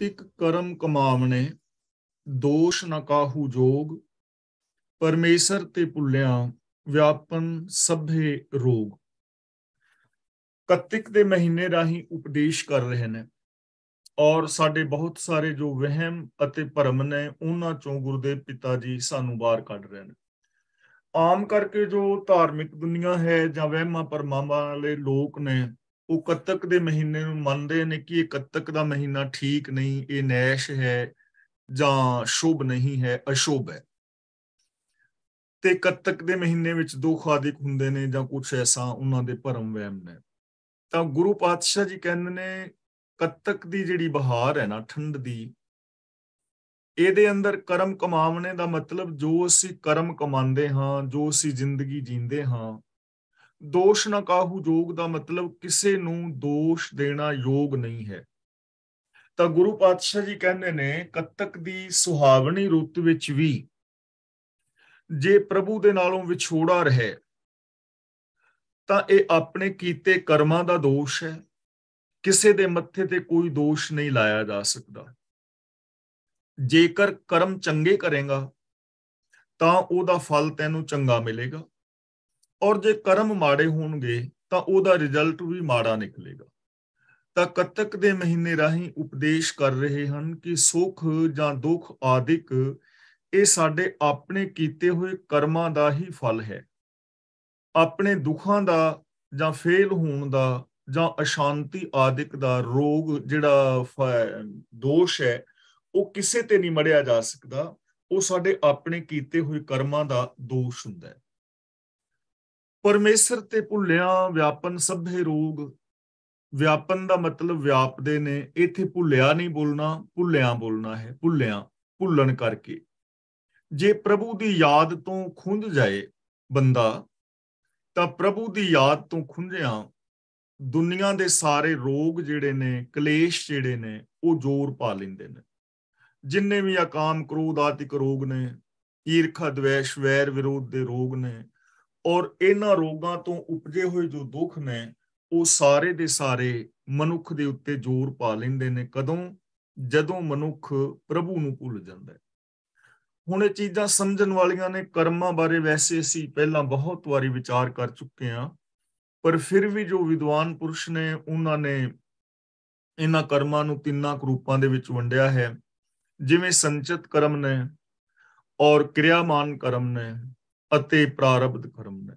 ਕਤਿਕ ਕਰਮ ਕਮਾਵਣੇ, ਦੋਸ਼ ਨ ਕਾਹੂ ਜੋਗ, ਪਰਮੇਸ਼ਰ ਤੇ ਭੁੱਲਿਆ ਵਿਆਪਨ ਸਭੇ ਰੋਗ। ਕਤਿਕ ਦੇ ਮਹੀਨੇ ਰਾਹੀਂ ਉਪਦੇਸ਼ ਕਰ ਰਹੇ ਨੇ ਔਰ ਸਾਡੇ ਬਹੁਤ ਸਾਰੇ ਜੋ ਵਹਿਮ ਅਤੇ ਭਰਮ ਨੇ ਉਹਨਾਂ ਚੋਂ ਗੁਰਦੇਵ ਪਿਤਾ ਜੀ ਸਾਨੂੰ ਬਾਹਰ ਕੱਢ ਰਹੇ ਨੇ। ਆਮ ਕਰਕੇ ਜੋ ਧਾਰਮਿਕ ਦੁਨੀਆ ਹੈ ਜਾਂ ਵਹਿਮਾਂ ਪਰਮਾਂ ਵਾਲੇ ਲੋਕ ਨੇ ਉਹ ਕੱਤਕ ਦੇ ਮਹੀਨੇ ਨੂੰ ਮੰਨਦੇ ਨੇ ਕਿ ਇਹ ਕੱਤਕ ਦਾ ਮਹੀਨਾ ਠੀਕ ਨਹੀਂ, ਇਹ ਨੈਸ਼ ਹੈ ਜਾਂ ਸ਼ੁਭ ਨਹੀਂ ਹੈ, ਅਸ਼ੁਭ ਹੈ। ਤੇ ਕੱਤਕ ਦੇ ਮਹੀਨੇ ਵਿੱਚ ਦੋ ਖਾਦਿਕ ਹੁੰਦੇ ਨੇ ਜਾਂ ਕੁਝ ਐਸਾ ਉਹਨਾਂ ਦੇ ਭਰਮ ਵਹਿਮ ਨੇ। ਤਾਂ ਗੁਰੂ ਪਾਤਸ਼ਾਹ ਜੀ ਕਹਿੰਦੇ ਨੇ, ਕੱਤਕ ਦੀ ਜਿਹੜੀ ਬਹਾਰ ਹੈ ਨਾ, ਠੰਡ ਦੀ, ਇਹਦੇ ਅੰਦਰ ਕਰਮ ਕਮਾਵਣੇ ਦਾ ਮਤਲਬ ਜੋ ਅਸੀਂ ਕਰਮ ਕਮਾਉਂਦੇ ਹਾਂ, ਜੋ ਅਸੀਂ ਜ਼ਿੰਦਗੀ ਜੀਂਦੇ ਹਾਂ ਦੋਸ਼ ਨਾ ਕਾਹੂ ਜੋਗ ਦਾ ਮਤਲਬ ਕਿਸੇ ਨੂੰ ਦੋਸ਼ ਦੇਣਾ ਯੋਗ ਨਹੀਂ ਹੈ। ਤਾਂ ਗੁਰੂ ਪਾਤਸ਼ਾਹ ਜੀ ਕਹਿੰਦੇ ਨੇ, ਕੱਤਕ ਦੀ ਸੁਹਾਵਣੀ ਰੁੱਤ ਵਿੱਚ ਵੀ ਜੇ ਪ੍ਰਭੂ ਦੇ ਨਾਲੋਂ ਵਿਛੋੜਾ ਰਹੇ, ਤਾਂ ਇਹ ਆਪਣੇ ਕੀਤੇ ਕਰਮਾਂ ਦਾ ਦੋਸ਼ ਹੈ। ਕਿਸੇ ਦੇ ਮੱਥੇ ਤੇ ਕੋਈ ਦੋਸ਼ ਨਹੀਂ ਲਾਇਆ ਜਾ ਸਕਦਾ। ਜੇਕਰ ਕਰਮ ਚੰਗੇ ਕਰੇਗਾ, ਤਾਂ ਉਹਦਾ ਫਲ ਤੈਨੂੰ ਚੰਗਾ ਮਿਲੇਗਾ। ਔਰ ਜੇ ਕਰਮ ਮਾੜੇ ਹੋਣਗੇ, ਤਾਂ ਉਹਦਾ ਰਿਜ਼ਲਟ ਵੀ ਮਾੜਾ ਨਿਕਲੇਗਾ। ਤਾਂ ਕਤਕ ਦੇ ਮਹੀਨੇ ਰਾਹੀਂ ਉਪਦੇਸ਼ ਕਰ ਰਹੇ ਹਨ ਕਿ ਸੁਖ ਜਾਂ ਦੁੱਖ ਆਦਿਕ ਇਹ ਸਾਡੇ ਆਪਣੇ ਕੀਤੇ ਹੋਏ ਕਰਮਾਂ ਦਾ ਹੀ ਫਲ ਹੈ। ਆਪਣੇ ਦੁੱਖਾਂ ਦਾ ਜਾਂ ਫੇਲ ਹੋਣ ਦਾ ਜਾਂ ਅਸ਼ਾਂਤੀ ਆਦਿਕ ਦਾ ਰੋਗ ਜਿਹੜਾ ਦੋਸ਼ ਹੈ, ਉਹ ਕਿਸੇ ਤੇ ਨਹੀਂ ਮੜਿਆ ਜਾ ਸਕਦਾ। ਉਹ ਸਾਡੇ ਆਪਣੇ ਕੀਤੇ ਹੋਏ ਕਰਮਾਂ ਦਾ ਦੋਸ਼ ਹੁੰਦਾ ਹੈ। ਪਰਮੇਸ਼ਰ ਤੇ ਭੁੱਲਿਆ ਵਿਆਪਨ ਸਭੇ ਰੋਗ। ਵਿਆਪਨ ਦਾ ਮਤਲਬ ਵਿਆਪਦੇ ਨੇ, ਇੱਥੇ ਭੁੱਲਿਆ ਨਹੀਂ ਬੋਲਣਾ, ਭੁੱਲਿਆ ਬੋਲਣਾ ਹੈ, ਭੁੱਲਿਆ, ਭੁੱਲਣ ਕਰਕੇ। ਜੇ ਪ੍ਰਭੂ ਦੀ ਯਾਦ ਤੋਂ ਖੁੰਝ ਜਾਏ ਬੰਦਾ, ਤਾਂ ਪ੍ਰਭੂ ਦੀ ਯਾਦ ਤੋਂ ਖੁੰਝਿਆ, ਦੁਨੀਆ ਦੇ ਸਾਰੇ ਰੋਗ ਜਿਹੜੇ ਨੇ, ਕਲੇਸ਼ ਜਿਹੜੇ ਨੇ, ਉਹ ਜ਼ੋਰ ਪਾ ਲੈਂਦੇ ਨੇ। ਜਿੰਨੇ ਵੀ ਆਕਾਮ ਕ੍ਰੋਧ ਆਦਿਕ ਰੋਗ ਨੇ, ਈਰਖਾ, ਦਵੇਸ਼, ਵੈਰ ਵਿਰੋਧ ਦੇ ਰੋਗ ਨੇ ਔਰ ਇਹਨਾਂ ਰੋਗਾਂ ਤੋਂ ਉਪਜੇ ਹੋਏ ਜੋ ਦੁੱਖ ਨੇ, ਉਹ ਸਾਰੇ ਦੇ ਸਾਰੇ ਮਨੁੱਖ ਦੇ ਉੱਤੇ ਜ਼ੋਰ ਪਾ ਲੈਂਦੇ ਨੇ, ਕਦੋਂ? ਜਦੋਂ ਮਨੁੱਖ ਪ੍ਰਭੂ ਨੂੰ ਭੁੱਲ ਜਾਂਦਾ ਹੈ। ਹੁਣ ਇਹ ਚੀਜ਼ਾਂ ਸਮਝਣ ਵਾਲੀਆਂ ਨੇ, ਕਰਮਾਂ ਬਾਰੇ ਵੈਸੇ ਅਸੀਂ ਪਹਿਲਾਂ ਬਹੁਤ ਵਾਰੀ ਵਿਚਾਰ ਕਰ ਚੁੱਕੇ ਹਾਂ, ਪਰ ਫਿਰ ਵੀ ਜੋ ਵਿਦਵਾਨ ਪੁਰਸ਼ ਨੇ, ਉਹਨਾਂ ਨੇ ਇਹਨਾਂ ਕਰਮਾਂ ਨੂੰ ਤਿੰਨਾਂ ਰੂਪਾਂ ਦੇ ਵਿੱਚ ਵੰਡਿਆ ਹੈ, ਜਿਵੇਂ ਸੰਚਿਤ ਕਰਮ ਨੇ ਔਰ ਕਿਰਿਆਮਾਨ ਕਰਮ ਨੇ। ਅਤੇ ਪ੍ਰਾਰਬਧ ਕਰਮ ਨੇ।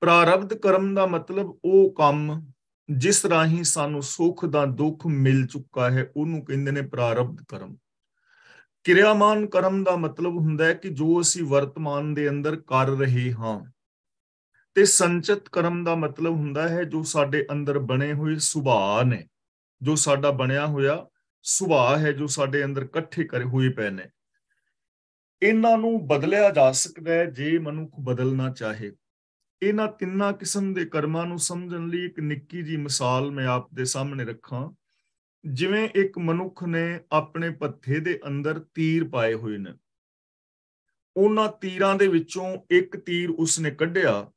ਪ੍ਰਾਰਬਧ ਕਰਮ ਦਾ ਮਤਲਬ ਉਹ ਕੰਮ ਜਿਸ ਰਾਹੀਂ ਸਾਨੂੰ ਸੁੱਖ ਦਾ ਦੁੱਖ ਮਿਲ ਚੁੱਕਾ ਹੈ, ਉਹਨੂੰ ਕਹਿੰਦੇ ਨੇ ਪ੍ਰਾਰਬਧ ਕਰਮ। ਕਿਰਿਆਮਾਨ ਕਰਮ ਦਾ ਮਤਲਬ ਹੁੰਦਾ ਹੈ ਕਿ ਜੋ ਅਸੀਂ ਵਰਤਮਾਨ ਦੇ ਅੰਦਰ ਕਰ ਰਹੇ ਹਾਂ। ਤੇ ਸੰਚਿਤ ਕਰਮ ਦਾ ਮਤਲਬ ਹੁੰਦਾ ਹੈ, ਜੋ ਸਾਡੇ ਅੰਦਰ ਬਣੇ ਹੋਏ ਸੁਭਾਅ ਨੇ। ਜੋ ਸਾਡਾ ਬਣਿਆ ਹੋਇਆ ਸੁਭਾਅ ਹੈ, ਜੋ ਸਾਡੇ ਅੰਦਰ ਇਕੱਠੇ ਕਰੇ ਹੋਏ ਪਏ ਨੇ। ਇਹਨਾਂ ਨੂੰ ਬਦਲਿਆ ਜਾ ਸਕਦਾ ਹੈ ਜੇ ਮਨੁੱਖ ਬਦਲਣਾ ਚਾਹੇ। ਇਹਨਾਂ ਤਿੰਨਾਂ ਕਿਸਮ ਦੇ ਕਰਮਾਂ ਨੂੰ ਸਮਝਣ ਲਈ ਇੱਕ ਨਿੱਕੀ ਜੀ ਮਿਸਾਲ ਮੈਂ ਆਪ ਦੇ ਸਾਹਮਣੇ ਰੱਖਾਂ। ਜਿਵੇਂ ਇੱਕ ਮਨੁੱਖ ਨੇ ਆਪਣੇ ਪੱਥੇ ਦੇ ਅੰਦਰ ਤੀਰ ਪਾਏ ਹੋਏ ਨੇ। ਉਹਨਾਂ ਤੀਰਾਂ ਦੇ ਵਿੱਚੋਂ ਇੱਕ ਤੀਰ ਉਸਨੇ ਕੱਢਿਆ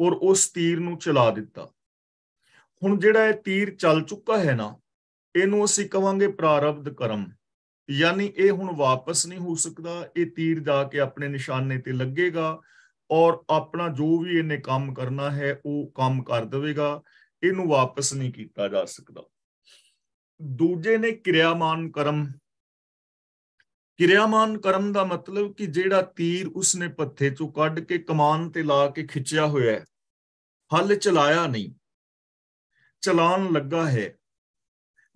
ਔਰ ਉਸ ਤੀਰ ਨੂੰ ਚਲਾ ਦਿੱਤਾ। ਹੁਣ ਜਿਹੜਾ ਇਹ ਤੀਰ ਚੱਲ ਚੁੱਕਾ ਹੈ ਨਾ, ਇਹਨੂੰ ਅਸੀਂ ਕਵਾਂਗੇ ਪ੍ਰਾਰਬਧ ਕਰਮ। ਯਾਨੀ ਇਹ ਹੁਣ ਵਾਪਸ ਨਹੀਂ ਹੋ ਸਕਦਾ, ਇਹ ਤੀਰ ਜਾ ਕੇ ਆਪਣੇ ਨਿਸ਼ਾਨੇ ਤੇ ਲੱਗੇਗਾ ਔਰ ਆਪਣਾ ਜੋ ਵੀ ਇਹਨੇ ਕੰਮ ਕਰਨਾ ਹੈ, ਉਹ ਕੰਮ ਕਰ ਦੇਵੇਗਾ। ਇਹਨੂੰ ਵਾਪਸ ਨਹੀਂ ਕੀਤਾ ਜਾ ਸਕਦਾ। ਦੂਜੇ ਨੇ ਕਿਰਿਆਮਾਨ ਕਰਮ। ਕਿਰਿਆਮਾਨ ਕਰਮ ਦਾ ਮਤਲਬ ਕਿ ਜਿਹੜਾ ਤੀਰ ਉਸਨੇ ਪੱਥੇ ਚੋਂ ਕੱਢ ਕੇ ਕਮਾਨ ਤੇ ਲਾ ਕੇ ਖਿੱਚਿਆ ਹੋਇਆ ਹੈ। ਹੱਲ ਚਲਾਇਆ ਨਹੀਂ। ਚਲਾਨ ਲੱਗਾ ਹੈ।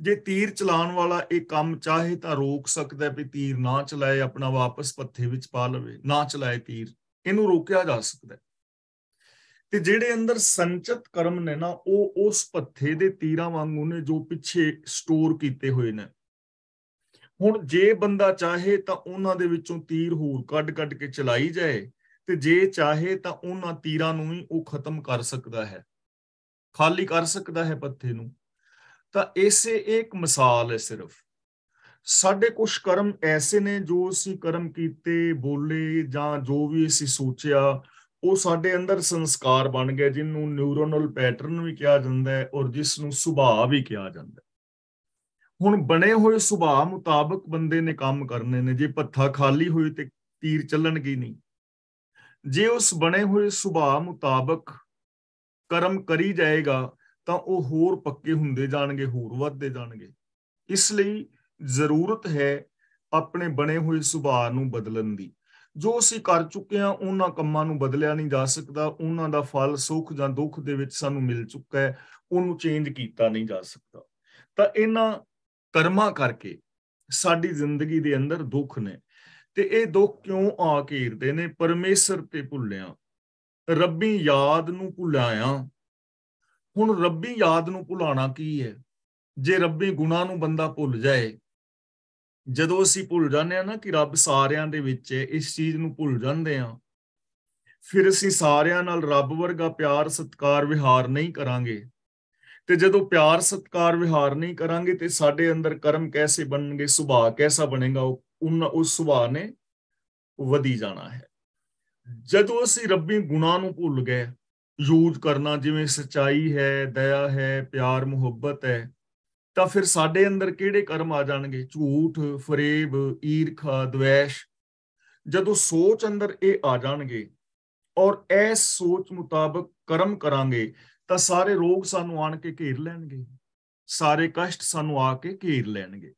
ਜੇ ਤੀਰ ਚਲਾਉਣ ਵਾਲਾ ਇਹ ਕੰਮ ਚਾਹੇ ਤਾਂ ਰੋਕ ਸਕਦਾ ਵੀ ਤੀਰ ਨਾ ਚਲਾਏ, ਆਪਣਾ ਵਾਪਸ ਪੱਥੇ ਵਿੱਚ ਪਾ ਲਵੇ, ਨਾ ਚਲਾਏ ਤੀਰ, ਇਹਨੂੰ ਰੋਕਿਆ ਜਾ ਸਕਦਾ ਤੇ ਜਿਹੜੇ ਅੰਦਰ ਸੰਚਿਤ ਕਰਮ ਨੇ ਨਾ, ਉਹ ਉਸ ਪੱਥੇ ਦੇ ਤੀਰਾਂ ਵਾਂਗੂ ਨੇ ਜੋ ਪਿੱਛੇ ਸਟੋਰ ਕੀਤੇ ਹੋਏ ਨੇ। ਹੁਣ ਜੇ ਬੰਦਾ ਚਾਹੇ ਤਾਂ ਉਹਨਾਂ ਦੇ ਵਿੱਚੋਂ ਤੀਰ ਹੋਰ ਕੱਢ-ਕੱਢ ਕੇ ਚਲਾਈ ਜਾਏ ਤੇ ਜੇ ਚਾਹੇ ਤਾਂ ਉਹਨਾਂ ਤੀਰਾਂ ਨੂੰ ਹੀ ਉਹ ਖਤਮ ਕਰ ਸਕਦਾ ਹੈ। ਖਾਲੀ ਕਰ ਸਕਦਾ ਹੈ ਪੱਥੇ ਨੂੰ। ਤਾਂ ਇਸੇ ਇੱਕ ਮਿਸਾਲ ਹੈ ਸਿਰਫ। ਸਾਡੇ ਕੁਝ ਕਰਮ ਐਸੇ ਨੇ ਜੋ ਅਸੀਂ ਕਰਮ ਕੀਤੇ, ਬੋਲੇ ਜਾਂ ਜੋ ਵੀ ਅਸੀਂ ਸੋਚਿਆ, ਉਹ ਸਾਡੇ ਅੰਦਰ ਸੰਸਕਾਰ ਬਣ ਗਿਆ, ਜਿਹਨੂੰ ਨਿਊਰੋਨਲ ਪੈਟਰਨ ਵੀ ਕਿਹਾ ਜਾਂਦਾ ਹੈ ਔਰ ਜਿਸ ਨੂੰ ਸੁਭਾਅ ਵੀ ਕਿਹਾ ਜਾਂਦਾ ਹੈ। ਹੁਣ ਬਣੇ ਹੋਏ ਸੁਭਾਅ ਮੁਤਾਬਕ ਬੰਦੇ ਨੇ ਕੰਮ ਕਰਨੇ ਨੇ, ਜੇ ਪੱਥਾ ਖਾਲੀ ਹੋਈ ਤੇ ਤੀਰ ਚੱਲਣਗੇ ਨਹੀਂ। ਜੇ ਉਸ ਬਣੇ ਹੋਏ ਸੁਭਾਅ ਮੁਤਾਬਕ ਕਰਮ ਕਰੀ ਜਾਏਗਾ ਤਾਂ ਉਹ ਹੋਰ ਪੱਕੇ ਹੁੰਦੇ ਜਾਣਗੇ, ਹੋਰ ਵੱਧਦੇ ਜਾਣਗੇ। ਇਸ ਲਈ ਜ਼ਰੂਰਤ ਹੈ ਆਪਣੇ ਬਣੇ ਹੋਏ ਸੁਭਾਅ ਨੂੰ ਬਦਲਣ ਦੀ। ਜੋ ਅਸੀਂ ਕਰ ਚੁੱਕੇ ਹਾਂ, ਉਹਨਾਂ ਕੰਮਾਂ ਨੂੰ ਬਦਲਿਆ ਨਹੀਂ ਜਾ ਸਕਦਾ। ਉਹਨਾਂ ਦਾ ਫਲ ਸੁੱਖ ਜਾਂ ਦੁੱਖ ਦੇ ਵਿੱਚ ਸਾਨੂੰ ਮਿਲ ਚੁੱਕਾ ਹੈ, ਉਹਨੂੰ ਚੇਂਜ ਕੀਤਾ ਨਹੀਂ ਜਾ ਸਕਦਾ। ਤਾਂ ਇਹਨਾਂ ਕਰਮਾਂ ਕਰਕੇ ਸਾਡੀ ਜ਼ਿੰਦਗੀ ਦੇ ਅੰਦਰ ਦੁੱਖ ਨੇ। ਤੇ ਇਹ ਦੁੱਖ ਕਿਉਂ ਆ ਘੇਰਦੇ ਨੇ? ਪਰਮੇਸ਼ਰ ਤੇ ਭੁੱਲਿਆ। ਰੱਬੀ ਯਾਦ ਨੂੰ ਭੁਲਾਇਆ। ਹੁਣ ਰੱਬੀ ਯਾਦ ਨੂੰ ਭੁਲਾਣਾ ਕੀ ਹੈ? ਜੇ ਰੱਬੀ ਗੁਨਾਹ ਨੂੰ ਬੰਦਾ ਭੁੱਲ ਜਾਏ, ਜਦੋਂ ਅਸੀਂ ਭੁੱਲ ਜਾਂਦੇ ਆ ਨਾ ਕਿ ਰੱਬ ਸਾਰਿਆਂ ਦੇ ਵਿੱਚ ਹੈ, ਇਸ ਚੀਜ਼ ਨੂੰ ਭੁੱਲ ਜਾਂਦੇ ਆ ਫਿਰ ਅਸੀਂ ਸਾਰਿਆਂ ਨਾਲ ਰੱਬ ਵਰਗਾ ਪਿਆਰ, ਸਤਕਾਰ, ਵਿਹਾਰ ਨਹੀਂ ਕਰਾਂਗੇ। ਤੇ ਜਦੋਂ ਪਿਆਰ, ਸਤਕਾਰ, ਵਿਹਾਰ ਨਹੀਂ ਕਰਾਂਗੇ, ਤੇ ਸਾਡੇ ਅੰਦਰ ਕਰਮ ਕੈਸੇ ਬਣਨਗੇ, ਸੁਭਾਅ ਕੈਸਾ ਬਣੇਗਾ ਉਹਨਾਂ ਉਸ ਸੁਭਾਅ ਨੇ ਵਧੀ ਜਾਣਾ ਹੈ। ਜਦੋਂ ਅਸੀਂ ਰੱਬੀ ਗੁਨਾਹ ਨੂੰ ਭੁੱਲ ਗਏ ਯੂਜ਼ ਕਰਨਾ, ਜਿਵੇਂ ਸਚਾਈ ਹੈ, ਦਇਆ ਹੈ, ਪਿਆਰ, ਮੁਹੱਬਤ ਹੈ, ਤਾਂ ਫਿਰ ਸਾਡੇ ਅੰਦਰ ਕਿਹੜੇ ਕਰਮ ਆ ਜਾਣਗੇ? ਝੂਠ, ਫਰੇਬ, ਈਰਖਾ, ਦਵੇਸ਼। ਜਦੋਂ ਸੋਚ ਅੰਦਰ ਇਹ ਆ ਜਾਣਗੇ ਔਰ ਇਸ ਸੋਚ ਮੁਤਾਬਕ ਕਰਮ ਕਰਾਂਗੇ, ਤਾਂ ਸਾਰੇ ਰੋਗ ਸਾਨੂੰ ਆਣ ਕੇ ਘੇਰ ਲੈਣਗੇ। ਸਾਰੇ ਕਸ਼ਟ ਸਾਨੂੰ ਆ ਕੇ ਘੇਰ ਲੈਣਗੇ।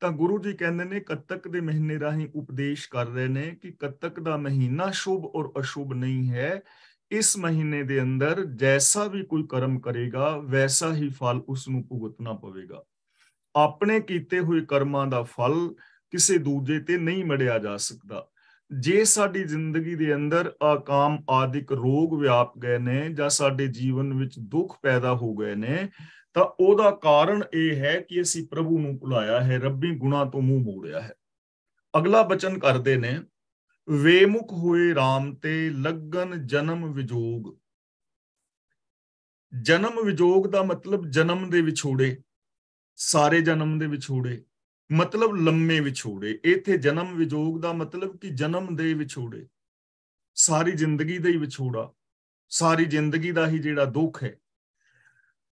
ਤਾਂ ਗੁਰੂ ਜੀ ਕਹਿੰਦੇ ਨੇ, ਕੱਤਕ ਦੇ ਮਹੀਨੇ ਰਾਹੀਂ ਉਪਦੇਸ਼ ਕਰ ਰਹੇ ਨੇ ਕਿ ਕੱਤਕ ਦਾ ਮਹੀਨਾ ਸ਼ੁਭ ਔਰ ਅਸ਼ੁਭ ਨਹੀਂ ਹੈ। ਇਸ ਮਹੀਨੇ ਦੇ ਅੰਦਰ ਜੈਸਾ ਵੀ ਕੋਈ ਕਰਮ ਕਰੇਗਾ, ਵੈਸਾ ਹੀ ਫਲ ਉਸ ਨੂੰ ਭੁਗਤਣਾ ਪਵੇਗਾ। ਆਪਣੇ ਕੀਤੇ ਹੋਏ ਕਰਮਾਂ ਦਾ ਫਲ ਕਿਸੇ ਦੂਜੇ ਤੇ ਨਹੀਂ ਮੜਿਆ ਜਾ ਸਕਦਾ। ਜੇ ਸਾਡੀ ਜ਼ਿੰਦਗੀ ਦੇ ਅੰਦਰ ਆਕਾਮ ਆਦਿਕ ਰੋਗ ਵਿਆਪ ਗਏ ਨੇ ਜਾਂ ਸਾਡੇ ਜੀਵਨ ਵਿੱਚ ਦੁੱਖ ਪੈਦਾ ਹੋ ਗਏ ਨੇ, ਤਾਂ ਉਹਦਾ ਕਾਰਨ ਇਹ ਹੈ ਕਿ ਅਸੀਂ ਪ੍ਰਭੂ ਨੂੰ ਭੁਲਾਇਆ ਹੈ, ਰੱਬੀ ਗੁਨਾ ਤੋਂ ਮੂੰਹ ਮੋੜਿਆ ਹੈ। ਅਗਲਾ ਬਚਨ ਕਰਦੇ ਨੇ ਵੇਮੁਖ ਹੋਏ RAM ਤੇ ਲੱਗਨ ਜਨਮ ਵਿਜੋਗ। ਜਨਮ ਵਿਜੋਗ ਦਾ ਮਤਲਬ ਜਨਮ ਦੇ ਵਿਛੋੜੇ, ਸਾਰੇ ਜਨਮ ਦੇ ਵਿਛੋੜੇ, ਮਤਲਬ ਲੰਮੇ ਵਿਛੋੜੇ। ਇੱਥੇ ਜਨਮ ਵਿਜੋਗ ਦਾ ਮਤਲਬ ਕਿ ਜਨਮ ਦੇ ਵਿਛੋੜੇ। ਸਾਰੀ ਜ਼ਿੰਦਗੀ ਦਾ ਹੀ ਵਿਛੋੜਾ, ਸਾਰੀ ਜ਼ਿੰਦਗੀ ਦਾ ਹੀ ਜਿਹੜਾ ਦੁੱਖ ਹੈ।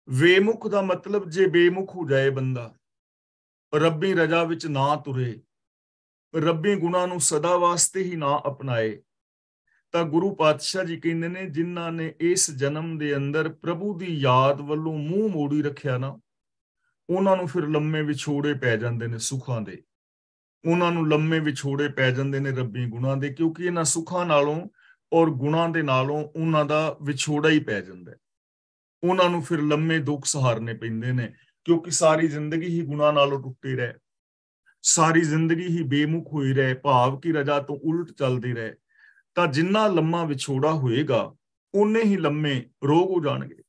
ਵੇਮੁਖ ਦਾ ਮਤਲਬ ਜੇ ਬੇਮੁਖ ਹੋ ਜਾਏ ਬੰਦਾ, ਰੱਬੀ ਰਜਾ ਵਿੱਚ ਨਾ ਤੁਰੇ ਰੱਬੀ ਗੁਣਾ ਨੂੰ ਸਦਾ ਵਾਸਤੇ ਹੀ ਨਾ ਅਪਣਾਏ। ਤਾਂ ਗੁਰੂ ਪਾਤਸ਼ਾਹ ਜੀ ਕਹਿੰਦੇ ਨੇ, ਜਿਨ੍ਹਾਂ ਨੇ ਇਸ ਜਨਮ ਦੇ ਅੰਦਰ ਪ੍ਰਭੂ ਦੀ ਯਾਦ ਵੱਲੋਂ ਮੂੰਹ ਮੋੜੀ ਰੱਖਿਆ ਨਾ, ਉਹਨਾਂ ਨੂੰ ਫਿਰ ਲੰਮੇ ਵਿਛੋੜੇ ਪੈ ਜਾਂਦੇ ਨੇ ਸੁੱਖਾਂ ਦੇ। ਉਹਨਾਂ ਨੂੰ ਲੰਮੇ ਵਿਛੋੜੇ ਪੈ ਜਾਂਦੇ ਨੇ ਰੱਬੀ ਗੁਣਾ ਦੇ, ਕਿਉਂਕਿ ਇਹਨਾਂ ਸੁੱਖਾਂ ਨਾਲੋਂ ਔਰ ਗੁਣਾ ਦੇ ਨਾਲੋਂ ਉਹਨਾਂ ਦਾ ਵਿਛੋੜਾ ਹੀ ਪੈ ਜਾਂਦਾ ਉਹਨਾਂ ਨੂੰ ਫਿਰ ਲੰਮੇ ਦੁੱਖ ਸਹਾਰਨੇ ਪੈਂਦੇ ਨੇ, ਕਿਉਂਕਿ ਸਾਰੀ ਜ਼ਿੰਦਗੀ ਹੀ ਗੁਨਾ ਨਾਲੋਂ ਟੁੱਟੀ ਰਹੇ। ਸਾਰੀ ਜ਼ਿੰਦਗੀ ਹੀ ਬੇਮੁਖ ਹੋਈ ਰਹੇ, ਭਾਵ ਕੀ ਰਜਾ ਤੋਂ ਉਲਟ ਚੱਲਦੀ ਰਹੇ। ਤਾਂ ਜਿੰਨਾ ਲੰਮਾ ਵਿਛੋੜਾ ਹੋਏਗਾ ਉਨੇ ਹੀ ਲੰਮੇ ਰੋਗ ਹੋ ਜਾਣਗੇ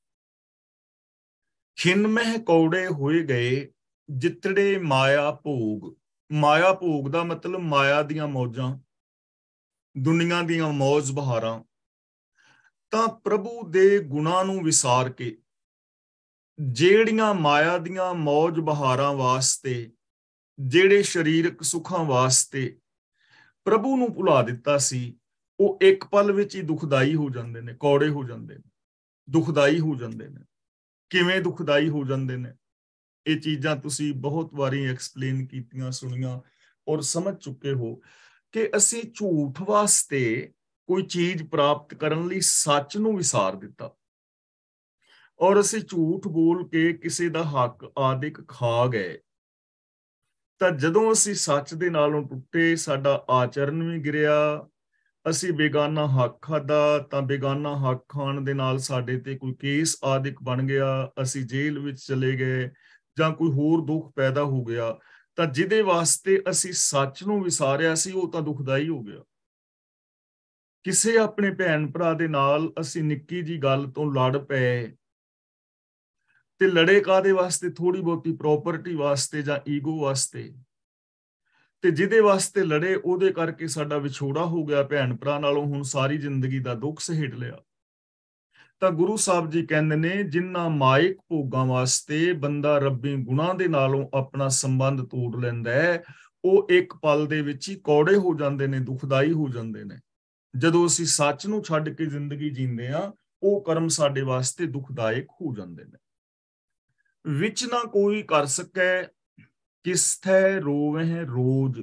ਖਿੰਨ ਮਹਿ ਕੌੜੇ ਹੋਏ ਗਏ, ਜਿਤੜੇ ਮਾਇਆ ਭੋਗ। ਮਾਇਆ ਭੋਗ ਦਾ ਮਤਲਬ ਮਾਇਆ ਦੀਆਂ ਮੌਜਾਂ, ਦੁਨੀਆ ਦੀਆਂ ਮੌਜ ਬਹਾਰਾਂ। ਤਾਂ ਪ੍ਰਭੂ ਦੇ ਗੁਣਾ ਨੂੰ ਵਿਸਾਰ ਕੇ, ਜਿਹੜੀਆਂ ਮਾਇਆ ਦੀਆਂ ਮੌਜ ਬਹਾਰਾਂ ਵਾਸਤੇ ਜਿਹੜੇ ਸਰੀਰਕ ਸੁੱਖਾਂ ਵਾਸਤੇ ਪ੍ਰਭੂ ਨੂੰ ਭੁਲਾ ਦਿੱਤਾ ਸੀ, ਉਹ ਇੱਕ ਪਲ ਵਿੱਚ ਹੀ ਦੁਖਦਾਈ ਹੋ ਜਾਂਦੇ ਨੇ, ਕੌੜੇ ਹੋ ਜਾਂਦੇ ਨੇ, ਦੁਖਦਾਈ ਹੋ ਜਾਂਦੇ ਨੇ। ਕਿਵੇਂ ਦੁਖਦਾਈ ਹੋ ਜਾਂਦੇ ਨੇ? ਇਹ ਚੀਜ਼ਾਂ ਤੁਸੀਂ ਬਹੁਤ ਵਾਰੀ ਐਕਸਪਲੇਨ ਕੀਤੀਆਂ, ਸੁਣੀਆਂ ਔਰ ਸਮਝ ਚੁੱਕੇ ਹੋ ਕਿ ਅਸੀਂ ਝੂਠ ਵਾਸਤੇ ਕੋਈ ਚੀਜ਼ ਪ੍ਰਾਪਤ ਕਰਨ ਲਈ ਸੱਚ ਨੂੰ ਵਿਸਾਰ ਦਿੱਤਾ। ਔਰ ਅਸੀਂ ਝੂਠ ਬੋਲ ਕੇ ਕਿਸੇ ਦਾ ਹੱਕ ਆਦਿਕ ਖਾ ਗਏ। ਤਾਂ ਜਦੋਂ ਅਸੀਂ ਸੱਚ ਦੇ ਨਾਲੋਂ ਟੁੱਟੇ, ਸਾਡਾ ਆਚਰਨ ਵੀ ਗਿਰਿਆ, ਅਸੀਂ ਬੇਗਾਨਾ ਹੱਕ ਖਾਦਾ ਤਾਂ ਬੇਗਾਨਾ ਹੱਕ ਖਾਣ ਦੇ ਨਾਲ ਸਾਡੇ ਤੇ ਕੋਈ ਕੇਸ ਆਦਿਕ ਬਣ ਗਿਆ, ਅਸੀਂ ਜੇਲ੍ਹ ਵਿੱਚ ਚਲੇ ਗਏ ਜਾਂ ਕੋਈ ਹੋਰ ਦੁੱਖ ਪੈਦਾ ਹੋ ਗਿਆ, ਤਾਂ ਜਿਹਦੇ ਵਾਸਤੇ ਅਸੀਂ ਸੱਚ ਨੂੰ ਵਿਸਾਰਿਆ ਸੀ, ਉਹ ਤਾਂ ਦੁਖਦਾਈ ਹੋ ਗਿਆ। ਕਿਸੇ ਆਪਣੇ ਭੈਣ ਭਰਾ ਦੇ ਨਾਲ ਅਸੀਂ ਨਿੱਕੀ ਜੀ ਗੱਲ ਤੋਂ ਲੜ ਪਏ ਤੇ ਲੜੇ ਕਾਦੇ ਵਾਸਤੇ? ਥੋੜੀ ਬਹੁਤੀ ਪ੍ਰਾਪਰਟੀ ਵਾਸਤੇ ਜਾਂ ਈਗੋ ਵਾਸਤੇ। ਤੇ ਜਿਹਦੇ ਵਾਸਤੇ ਲੜੇ, ਉਹਦੇ ਕਰਕੇ ਸਾਡਾ ਵਿਛੋੜਾ ਹੋ ਗਿਆ ਭੈਣ ਭਰਾ ਨਾਲੋਂ, ਹੁਣ ਸਾਰੀ ਜ਼ਿੰਦਗੀ ਦਾ ਦੁੱਖ ਸਹਿੜ ਲਿਆ। ਤਾਂ ਗੁਰੂ ਸਾਹਿਬ ਜੀ ਕਹਿੰਦੇ ਨੇ, ਜਿੰਨਾ ਮਾਇਕ ਭੋਗਾਂ ਵਾਸਤੇ ਬੰਦਾ ਰੱਬੀ ਗੁਣਾ ਦੇ ਨਾਲੋਂ ਆਪਣਾ ਸੰਬੰਧ ਤੋੜ ਲੈਂਦਾ ਹੈ, ਉਹ ਇੱਕ ਪਲ ਦੇ ਵਿੱਚ ਹੀ ਕੌੜੇ ਹੋ ਜਾਂਦੇ ਨੇ, ਦੁਖਦਾਈ ਹੋ ਜਾਂਦੇ ਨੇ। ਜਦੋਂ ਅਸੀਂ ਸੱਚ ਨੂੰ ਛੱਡ ਕੇ ਜ਼ਿੰਦਗੀ ਜੀਂਦੇ ਆ ਉਹ ਕਰਮ ਸਾਡੇ ਵਾਸਤੇ ਦੁਖਦਾਇਕ ਹੋ ਜਾਂਦੇ ਨੇ। ਵਿੱਚ ਨਾ ਕੋਈ ਕਰ ਸਕੇ, ਕਿਸਥੈ ਰੋਵਹਿ ਰੋਜ਼।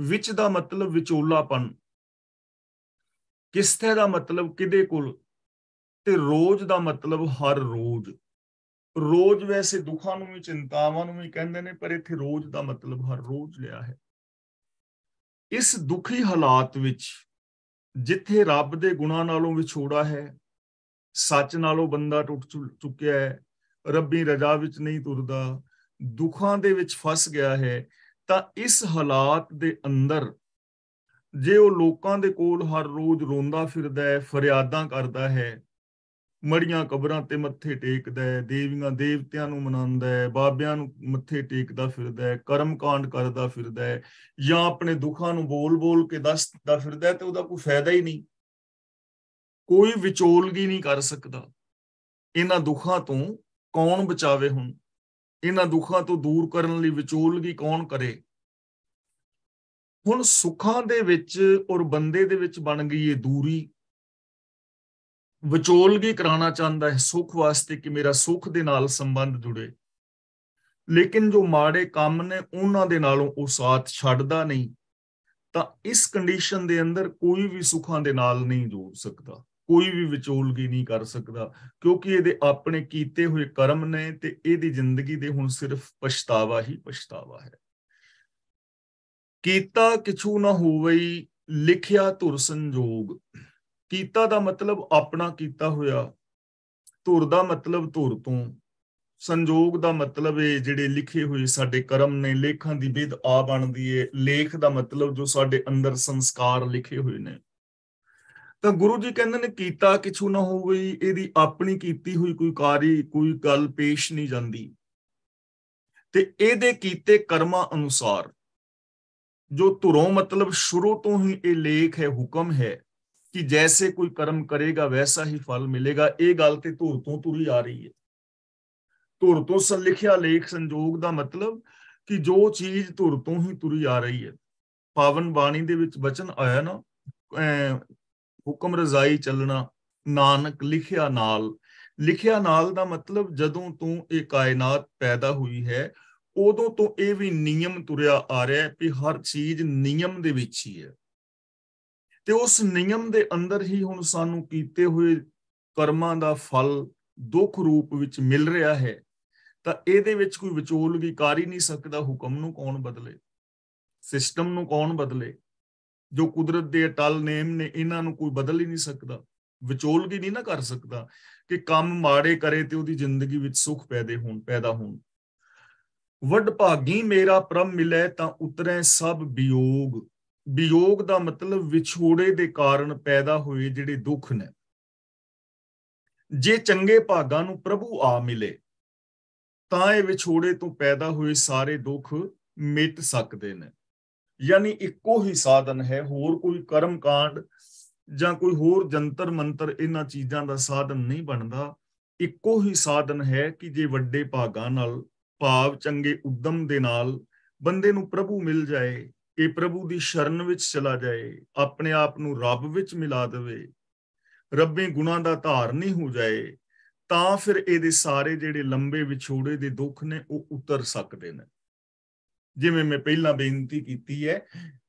ਵਿੱਚ ਦਾ ਮਤਲਬ ਵਿਚੋਲਾਪਨ। ਕਿਸਥੈ ਦਾ ਮਤਲਬ ਕਿਦੇ ਕੋਲ? ਤੇ ਰੋਜ਼ ਦਾ ਮਤਲਬ ਹਰ ਰੋਜ਼। ਰੋਜ਼ ਵੈਸੇ ਦੁੱਖਾਂ ਨੂੰ ਵੀ, ਚਿੰਤਾਵਾਂ ਨੂੰ ਵੀ ਕਹਿੰਦੇ ਨੇ, ਪਰ ਇੱਥੇ ਰੋਜ਼ ਦਾ ਮਤਲਬ ਹਰ ਰੋਜ਼ ਲਿਆ ਹੈ। ਇਸ ਦੁਖੀ ਹਾਲਾਤ ਵਿੱਚ, ਜਿੱਥੇ ਰੱਬ ਦੇ ਗੁਣਾਂ ਨਾਲੋਂ ਵਿਛੋੜਾ ਹੈ, ਸੱਚ ਨਾਲੋਂ ਬੰਦਾ ਟੁੱਟ ਚੁੱਕਿਆ ਹੈ ਰੱਬੀ ਰਜਾ ਵਿੱਚ ਨਹੀਂ ਤੁਰਦਾ, ਦੁੱਖਾਂ ਦੇ ਵਿੱਚ ਫਸ ਗਿਆ ਹੈ, ਤਾਂ ਇਸ ਹਾਲਾਤ ਦੇ ਅੰਦਰ ਜੇ ਉਹ ਲੋਕਾਂ ਦੇ ਕੋਲ ਹਰ ਰੋਜ਼ ਰੋਂਦਾ ਫਿਰਦਾ ਹੈ, ਫਰਿਆਦਾਂ ਕਰਦਾ ਹੈ, ਮੜੀਆਂ ਕਬਰਾਂ ਤੇ ਮੱਥੇ ਟੇਕਦਾ ਹੈ, ਦੇਵੀਆਂ ਦੇਵਤਿਆਂ ਨੂੰ ਮਨਾਉਂਦਾ ਹੈ, ਬਾਬਿਆਂ ਨੂੰ ਮੱਥੇ ਟੇਕਦਾ ਫਿਰਦਾ ਹੈ ਕਰਮ ਕਾਂਡ ਕਰਦਾ ਫਿਰਦਾ ਹੈ, ਜਾਂ ਆਪਣੇ ਦੁੱਖਾਂ ਨੂੰ ਬੋਲ-ਬੋਲ ਕੇ ਦੱਸਦਾ ਫਿਰਦਾ ਹੈ, ਤੇ ਉਹਦਾ ਕੋਈ ਫਾਇਦਾ ਹੀ ਨਹੀਂ। ਕੋਈ ਵਿਚੋਲਗੀ ਨਹੀਂ ਕਰ ਸਕਦਾ। ਇਹਨਾਂ ਦੁੱਖਾਂ ਤੋਂ ਕੌਣ ਬਚਾਵੇ ਹੁਣ? ਇਹਨਾਂ ਦੁੱਖਾਂ ਤੋਂ ਦੂਰ ਕਰਨ ਲਈ ਵਿਚੋਲਗੀ ਕੌਣ ਕਰੇ? ਹੁਣ ਸੁੱਖਾਂ ਦੇ ਵਿੱਚ ਔਰ ਬੰਦੇ ਦੇ ਵਿੱਚ ਬਣ ਗਈ ਇਹ ਦੂਰੀ। ਵਿਚੋਲਗੀ ਕਰਾਉਣਾ ਚਾਹੁੰਦਾ ਹੈ ਸੁੱਖ ਵਾਸਤੇ ਕਿ ਮੇਰਾ ਸੁੱਖ ਦੇ ਨਾਲ ਸੰਬੰਧ ਜੁੜੇ। ਲੇਕਿਨ ਜੋ ਮਾੜੇ ਕੰਮ ਨੇ ਉਹਨਾਂ ਦੇ ਨਾਲੋਂ ਉਹ ਸਾਥ ਛੱਡਦਾ ਨਹੀਂ, ਤਾਂ ਇਸ ਕੰਡੀਸ਼ਨ ਦੇ ਅੰਦਰ ਕੋਈ ਵੀ ਸੁੱਖਾਂ ਦੇ ਨਾਲ ਨਹੀਂ ਜੋੜ ਸਕਦਾ। ਕੋਈ ਵੀ ਵਿਚੋਲਗੀ ਨਹੀਂ ਕਰ ਸਕਦਾ, ਕਿਉਂਕਿ ਇਹਦੇ ਆਪਣੇ ਕੀਤੇ ਹੋਏ ਕਰਮ ਨੇ ਤੇ ਇਹਦੀ ਜ਼ਿੰਦਗੀ ਦੇ ਹੁਣ ਸਿਰਫ ਪਛਤਾਵਾ ਹੀ ਪਛਤਾਵਾ ਹੈ। ਕੀਤਾ ਕਿਛੂ ਨਾ ਹੋਵਈ, ਲਿਖਿਆ ਧੁਰ ਸੰਜੋਗ। ਕੀਤਾ ਦਾ ਮਤਲਬ ਆਪਣਾ ਕੀਤਾ ਹੋਇਆ, ਧੁਰ ਦਾ ਮਤਲਬ ਧੁਰ ਤੋਂ। ਸੰਜੋਗ ਦਾ ਮਤਲਬ ਇਹ ਜਿਹੜੇ ਲਿਖੇ ਹੋਏ ਸਾਡੇ ਕਰਮ ਨੇ, ਲੇਖਾਂ ਦੀ ਵਿਦ ਆ ਬਣਦੀ ਏ। ਲੇਖ ਦਾ ਮਤਲਬ ਜੋ ਸਾਡੇ ਅੰਦਰ ਸੰਸਕਾਰ ਲਿਖੇ ਹੋਏ ਨੇ। ਤਾਂ ਗੁਰੂ ਜੀ ਕਹਿੰਦੇ ਨੇ ਕੀਤਾ ਕਿਛੂ ਨਾ ਹੋਵੇ, ਇਹਦੀ ਆਪਣੀ ਕੀਤੀ ਹੋਈ ਕੋਈ ਕਾਰੀ, ਕੋਈ ਗੱਲ ਪੇਸ਼ ਨਹੀਂ ਜਾਂਦੀ। ਤੇ ਇਹਦੇ ਕੀਤੇ ਕਰਮਾਂ ਅਨੁਸਾਰ, ਜੋ ਧੁਰੋਂ ਮਤਲਬ ਸ਼ੁਰੂ ਤੋਂ ਹੀ ਇਹ ਲੇਖ ਹੈ, ਹੁਕਮ ਹੈ, ਕਿ ਜੈਸੇ ਕੋਈ ਕਰਮ ਕਰੇਗਾ, ਵੈਸਾ ਹੀ ਫਲ ਮਿਲੇਗਾ। ਇਹ ਗੱਲ ਤੇ ਧੁਰ ਤੋਂ ਤੁਰੀ ਆ ਰਹੀ ਹੈ। ਧੁਰ ਤੋਂ ਸੰਲਿਖਿਆ ਲੇਖ ਸੰਜੋਗ ਦਾ ਮਤਲਬ ਕਿ ਜੋ ਚੀਜ਼ ਧੁਰ ਤੋਂ ਹੀ ਤੁਰੀ ਆ ਰਹੀ ਹੈ। ਪਾਵਨ ਬਾਣੀ ਦੇ ਵਿੱਚ ਬਚਨ ਆਇਆ ਨਾ ਹੁਕਮ ਰਜ਼ਾਈ ਚੱਲਣਾ, ਨਾਨਕ ਲਿਖਿਆ ਨਾਲ। ਲਿਖਿਆ ਨਾਲ ਦਾ ਮਤਲਬ ਜਦੋਂ ਤੋਂ ਇਹ ਕਾਇਨਾਤ ਪੈਦਾ ਹੋਈ ਹੈ, ਉਦੋਂ ਤੋਂ ਇਹ ਵੀ ਨਿਯਮ ਤੁਰਿਆ ਆ ਰਿਹਾ ਹੈ ਕਿ ਹਰ ਚੀਜ਼ ਨਿਯਮ ਦੇ ਵਿੱਚ ਹੀ ਹੈ। ਤੇ ਉਸ ਨਿਯਮ ਦੇ ਅੰਦਰ ਹੀ ਹੁਣ ਸਾਨੂੰ ਕੀਤੇ ਹੋਏ ਕਰਮਾਂ ਦਾ ਫਲ ਦੁੱਖ ਰੂਪ ਵਿੱਚ ਮਿਲ ਰਿਹਾ ਹੈ। ਤਾਂ ਇਹਦੇ ਵਿੱਚ ਕੋਈ ਵਿਚੋਲਗੀ ਕਰ ਹੀ ਨਹੀਂ ਸਕਦਾ, ਹੁਕਮ ਨੂੰ ਕੌਣ ਬਦਲੇ? ਸਿਸਟਮ ਨੂੰ ਕੌਣ ਬਦਲੇ? ਜੋ ਕੁਦਰਤ ਦੇ ਅਟਲ ਨੇਮ ਨੇ, ਇਹਨਾਂ ਨੂੰ ਕੋਈ ਬਦਲ ਹੀ ਨਹੀਂ ਸਕਦਾ ਵਿਚੋਲਗੀ ਨਹੀਂ ਨਾ ਕਰ ਸਕਦਾ ਕਿ ਕੰਮ ਮਾੜੇ ਕਰੇ ਤੇ ਉਹਦੀ ਜ਼ਿੰਦਗੀ ਵਿੱਚ ਸੁੱਖ ਪੈਦੇ ਹੋਣ, ਪੈਦਾ ਹੋਣ। ਵੱਡ ਭਾਗੀ ਮੇਰਾ ਪ੍ਰਮ ਮਿਲੇ ਤਾਂ ਉਤਰੇ ਸਭ ਵਿਯੋਗ ਵਿਯੋਗ ਦਾ ਮਤਲਬ ਵਿਛੋੜੇ ਦੇ ਕਾਰਨ ਪੈਦਾ ਹੋਏ ਜਿਹੜੇ ਦੁੱਖ ਨੇ। ਜੇ ਚੰਗੇ ਭਾਗਾਂ ਨੂੰ ਪ੍ਰਭੂ ਆ ਮਿਲੇ, ਤਾਂ ਇਹ ਵਿਛੋੜੇ ਤੋਂ ਪੈਦਾ ਹੋਏ ਸਾਰੇ ਦੁੱਖ ਮਿਟ ਸਕਦੇ ਨੇ। ਯਾਨੀ ਇੱਕੋ ਹੀ ਸਾਧਨ ਹੈ, ਹੋਰ ਕੋਈ ਕਰਮ ਕਾਂਡ ਜਾਂ ਕੋਈ ਹੋਰ ਜੰਤਰ ਮੰਤਰ ਇਹਨਾਂ ਚੀਜ਼ਾਂ ਦਾ ਸਾਧਨ ਨਹੀਂ ਬਣਦਾ। ਇੱਕੋ ਹੀ ਸਾਧਨ ਹੈ ਕਿ ਜੇ ਵੱਡੇ ਭਾਗਾਂ ਨਾਲ, ਭਾਵ ਚੰਗੇ ਉਦਮ ਦੇ ਨਾਲ ਬੰਦੇ ਨੂੰ ਪ੍ਰਭੂ ਮਿਲ ਜਾਏ, ਇਹ ਪ੍ਰਭੂ ਦੀ ਸ਼ਰਨ ਵਿੱਚ ਚਲਾ ਜਾਏ, ਆਪਣੇ ਆਪ ਨੂੰ ਰੱਬ ਵਿੱਚ ਮਿਲਾ ਦੇਵੇ, ਰੱਬੇ ਗੁਣਾ ਦਾ ਧਾਰ ਨਹੀਂ ਹੋ ਜਾਏ, ਤਾਂ ਫਿਰ ਇਹਦੇ ਸਾਰੇ ਜਿਹੜੇ ਲੰਬੇ ਵਿਛੋੜੇ ਦੇ ਦੁੱਖ ਨੇ ਉਹ ਉਤਰ ਸਕਦੇ ਨੇ। ਜਿਵੇਂ ਮੈਂ ਪਹਿਲਾਂ ਬੇਨਤੀ ਕੀਤੀ ਹੈ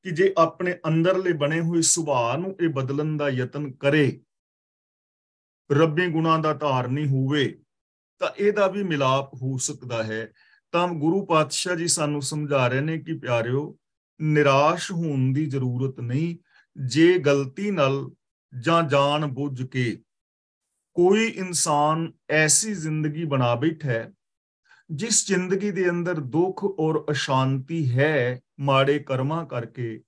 ਕਿ ਜੇ ਆਪਣੇ ਅੰਦਰਲੇ ਬਣੇ ਹੋਏ ਸੁਭਾਅ ਨੂੰ ਇਹ ਬਦਲਣ ਦਾ ਯਤਨ ਕਰੇ, ਰੱਬੀ ਗੁਣਾ ਦਾ ਧਾਰਨੀ ਹੋਵੇ, ਤਾਂ ਇਹਦਾ ਵੀ ਮਿਲਾਪ ਹੋ ਸਕਦਾ ਹੈ। ਤਾਂ ਗੁਰੂ ਪਾਤਸ਼ਾਹ ਜੀ ਸਾਨੂੰ ਸਮਝਾ ਰਹੇ ਨੇ ਕਿ ਪਿਆਰਿਓ, ਨਿਰਾਸ਼ ਹੋਣ ਦੀ ਜ਼ਰੂਰਤ ਨਹੀਂ, ਜੇ ਗਲਤੀ ਨਾਲ ਜਾਂ ਜਾਣ ਬੁੱਝ ਕੇ ਕੋਈ ਇਨਸਾਨ ਐਸੀ ਜ਼ਿੰਦਗੀ ਬਣਾ ਬੈਠਾ ਹੈ ਜਿਸ ਜ਼ਿੰਦਗੀ ਦੇ ਅੰਦਰ ਦੁੱਖ ਔਰ ਅਸ਼ਾਂਤੀ ਹੈ ਮਾੜੇ ਕਰਮਾਂ ਕਰਕੇ,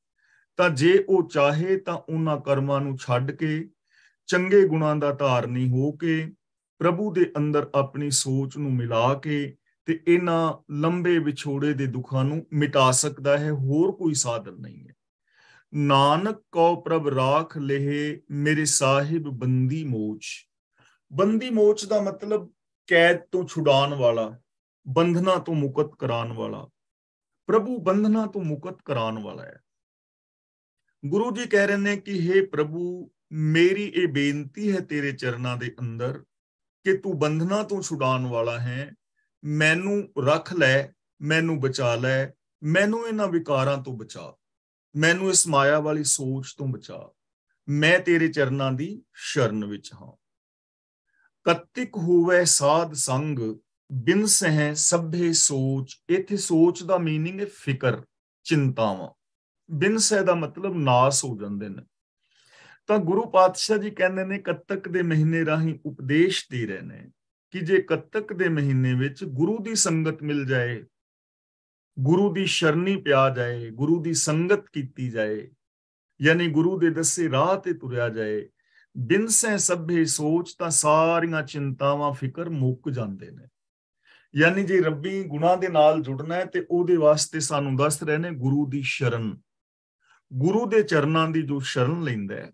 ਤਾਂ ਜੇ ਉਹ ਚਾਹੇ ਤਾਂ ਉਹਨਾਂ ਕਰਮਾਂ ਨੂੰ ਛੱਡ ਕੇ, ਚੰਗੇ ਗੁਣਾਂ ਦਾ ਧਾਰਨੀ ਹੋ ਕੇ, ਪ੍ਰਭੂ ਦੇ ਅੰਦਰ ਆਪਣੀ ਸੋਚ ਨੂੰ ਮਿਲਾ ਕੇ ਤੇ ਇਹਨਾਂ ਲੰਬੇ ਵਿਛੋੜੇ ਦੇ ਦੁੱਖਾਂ ਨੂੰ ਮਿਟਾ ਸਕਦਾ ਹੈ, ਹੋਰ ਕੋਈ ਸਾਧਨ ਨਹੀਂ ਹੈ। ਨਾਨਕ ਕੋ ਪ੍ਰਭ ਰਾਖ ਲਹਿ ਮੇਰੇ ਸਾਹਿਬ ਬੰਦੀ ਮੋਚ। ਬੰਦੀ ਮੋਚ ਦਾ ਮਤਲਬ ਕੈਦ ਤੋਂ ਛੁਡਾਉਣ ਵਾਲਾ। ਬੰਧਨਾ ਤੋਂ ਮੁਕਤ ਕਰਾਉਣ ਵਾਲਾ। ਪ੍ਰਭੂ ਬੰਧਨਾ ਤੋਂ ਮੁਕਤ ਕਰਾਉਣ ਵਾਲਾ ਹੈ। ਗੁਰੂ ਜੀ ਕਹਿ ਰਹੇ ਨੇ ਕਿ हे ਪ੍ਰਭੂ, ਮੇਰੀ ਇਹ ਬੇਨਤੀ ਹੈ ਤੇਰੇ ਚਰਨਾਂ ਦੇ ਅੰਦਰ ਕਿ ਤੂੰ ਬੰਧਨਾ ਤੋਂ ਛੁਡਾਉਣ ਵਾਲਾ ਹੈ। ਮੈਨੂੰ ਰੱਖ ਲੈ, ਮੈਨੂੰ ਬਚਾ ਲੈ, ਮੈਨੂੰ ਇਹਨਾਂ ਵਿਕਾਰਾਂ ਤੋਂ ਬਚਾ। ਮੈਨੂੰ ਇਸ ਮਾਇਆ ਵਾਲੀ ਸੋਚ ਤੋਂ ਬਚਾ। ਮੈਂ ਤੇਰੇ ਚਰਨਾਂ ਦੀ ਸ਼ਰਨ ਵਿੱਚ ਹਾਂ। ਕਤਿਕ ਹੋਵੇ ਸਾਧ ਸੰਗ ਬਿਨ ਸਹਿ ਸਭੇ ਸੋਚ ਇਥੇ ਸੋਚ ਦਾ मीनिंग ਹੈ ਫਿਕਰ ਚਿੰਤਾਵਾਂ ਬਿਨ ਸਹਿ ਦਾ ਮਤਲਬ ਨਾਸ ਹੋ ਜਾਂਦੇ ਨੇ ਤਾਂ ਗੁਰੂ ਪਾਤਸ਼ਾਹ ਜੀ ਕਹਿੰਦੇ ਨੇ ਕੱਤਕ ਦੇ ਮਹੀਨੇ ਰਾਹੀਂ ਉਪਦੇਸ਼ ਦੇ ਰਹੇ ਨੇ ਕਿ ਜੇ ਕੱਤਕ ਦੇ ਮਹੀਨੇ ਵਿੱਚ ਗੁਰੂ ਦੀ ਸੰਗਤ ਮਿਲ ਜਾਏ ਗੁਰੂ ਦੀ ਸ਼ਰਨੀ ਪਿਆ ਜਾਏ ਗੁਰੂ ਦੀ ਸੰਗਤ ਕੀਤੀ ਜਾਏ ਯਾਨੀ ਗੁਰੂ ਦੇ ਦੱਸੇ ਰਾਹ ਤੇ ਤੁਰਿਆ ਜਾਏ ਬਿਨ ਸਹਿ ਸਭੇ ਸੋਚ ਤਾਂ ਸਾਰੀਆਂ ਚਿੰਤਾਵਾਂ ਫਿਕਰ ਮੁੱਕ ਜਾਂਦੇ ਨੇ ਯਾਨੀ ਜੇ ਰੱਬੀ ਗੁਣਾ ਦੇ ਨਾਲ ਜੁੜਨਾ ਹੈ ਤੇ ਉਹਦੇ ਵਾਸਤੇ ਸਾਨੂੰ ਦੱਸ ਰਹੇ ਨੇ ਗੁਰੂ ਦੀ ਸ਼ਰਨ। ਗੁਰੂ ਦੇ ਚਰਨਾਂ ਦੀ ਜੋ ਸ਼ਰਨ ਲੈਂਦਾ ਹੈ,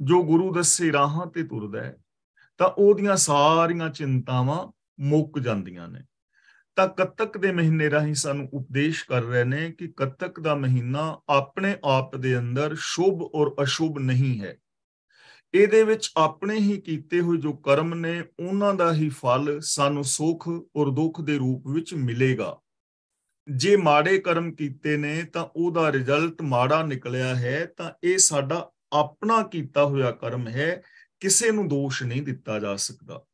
ਜੋ ਗੁਰੂ ਦੱਸੇ ਰਾਹਾਂ ਤੇ ਤੁਰਦਾ ਹੈ, ਤਾਂ ਉਹਦੀਆਂ ਸਾਰੀਆਂ ਚਿੰਤਾਵਾਂ ਮੁੱਕ ਜਾਂਦੀਆਂ ਨੇ। ਤਾਂ ਕੱਤਕ ਦੇ ਮਹੀਨੇ ਰਾਹੀਂ ਸਾਨੂੰ ਉਪਦੇਸ਼ ਕਰ ਰਹੇ ਨੇ ਕਿ ਕੱਤਕ ਦਾ ਮਹੀਨਾ ਆਪਣੇ ਆਪ ਦੇ ਅੰਦਰ ਸ਼ੁਭ ਔਰ ਅਸ਼ੁਭ ਨਹੀਂ ਹੈ। ਇਹਦੇ ਵਿੱਚ ਆਪਣੇ ਹੀ ਕੀਤੇ ਹੋਏ ਜੋ ਕਰਮ ਨੇ, ਉਹਨਾਂ ਦਾ ਹੀ ਫਲ ਸਾਨੂੰ ਸੁੱਖ ਔਰ ਦੁੱਖ ਦੇ ਰੂਪ ਵਿੱਚ ਮਿਲੇਗਾ। ਜੇ ਮਾੜੇ ਕਰਮ ਕੀਤੇ ਨੇ, ਤਾਂ ਉਹਦਾ ਰਿਜ਼ਲਟ ਮਾੜਾ ਨਿਕਲਿਆ ਹੈ, ਤਾਂ ਇਹ ਸਾਡਾ ਆਪਣਾ ਕੀਤਾ ਹੋਇਆ ਕਰਮ ਹੈ, ਕਿਸੇ ਨੂੰ ਦੋਸ਼ ਨਹੀਂ ਦਿੱਤਾ ਜਾ ਸਕਦਾ।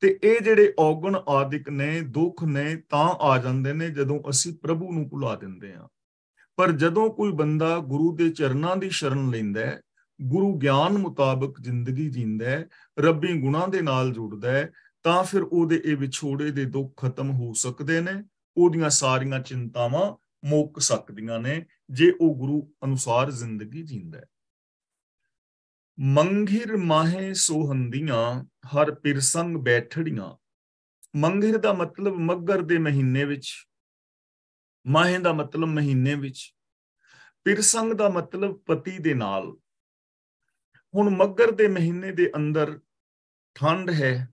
ਤੇ ਇਹ ਜਿਹੜੇ ਔਗਣ ਆਦਿਕ ਨੇ, ਦੁੱਖ ਨੇ, ਤਾਂ ਆ ਜਾਂਦੇ ਨੇ ਜਦੋਂ ਅਸੀਂ ਪ੍ਰਭੂ ਨੂੰ ਭੁਲਾ ਦਿੰਦੇ ਹਾਂ। ਪਰ ਜਦੋਂ ਕੋਈ ਬੰਦਾ ਗੁਰੂ ਦੇ ਚਰਨਾਂ ਦੀ ਸ਼ਰਨ ਲੈਂਦਾ ਹੈ ਗੁਰੂ ਗਿਆਨ ਮੁਤਾਬਕ ਜ਼ਿੰਦਗੀ ਜੀਂਦਾ ਹੈ, ਰੱਬੀ ਗੁਣਾ ਦੇ ਨਾਲ ਜੁੜਦਾ ਹੈ, ਤਾਂ ਫਿਰ ਉਹਦੇ ਇਹ ਵਿਛੋੜੇ ਦੇ ਦੁੱਖ ਖਤਮ ਹੋ ਸਕਦੇ ਨੇ, ਉਹਦੀਆਂ ਸਾਰੀਆਂ ਚਿੰਤਾਵਾਂ ਮੁੱਕ ਸਕਦੀਆਂ ਨੇ, ਜੇ ਉਹ ਗੁਰੂ ਅਨੁਸਾਰ ਜ਼ਿੰਦਗੀ ਜੀਂਦਾ ਹੈ। ਮੰਘਿਰ ਮਾਹੇ ਸੋਹੰਦੀਆਂ, ਹਰ ਪਿਰਸੰਗ ਬੈਠੜੀਆਂ। ਮੰਘਿਰ ਦਾ ਮਤਲਬ ਮੱਗਰ ਦੇ ਮਹੀਨੇ ਵਿੱਚ, ਮਾਹੇ ਦਾ ਮਤਲਬ ਮਹੀਨੇ ਵਿੱਚ। ਪਿਰਸੰਗ ਦਾ ਮਤਲਬ ਪਤੀ ਦੇ ਨਾਲ। ਹੁਣ ਮੱਗਰ ਦੇ ਮਹੀਨੇ ਦੇ ਅੰਦਰ ਠੰਡ ਹੈ,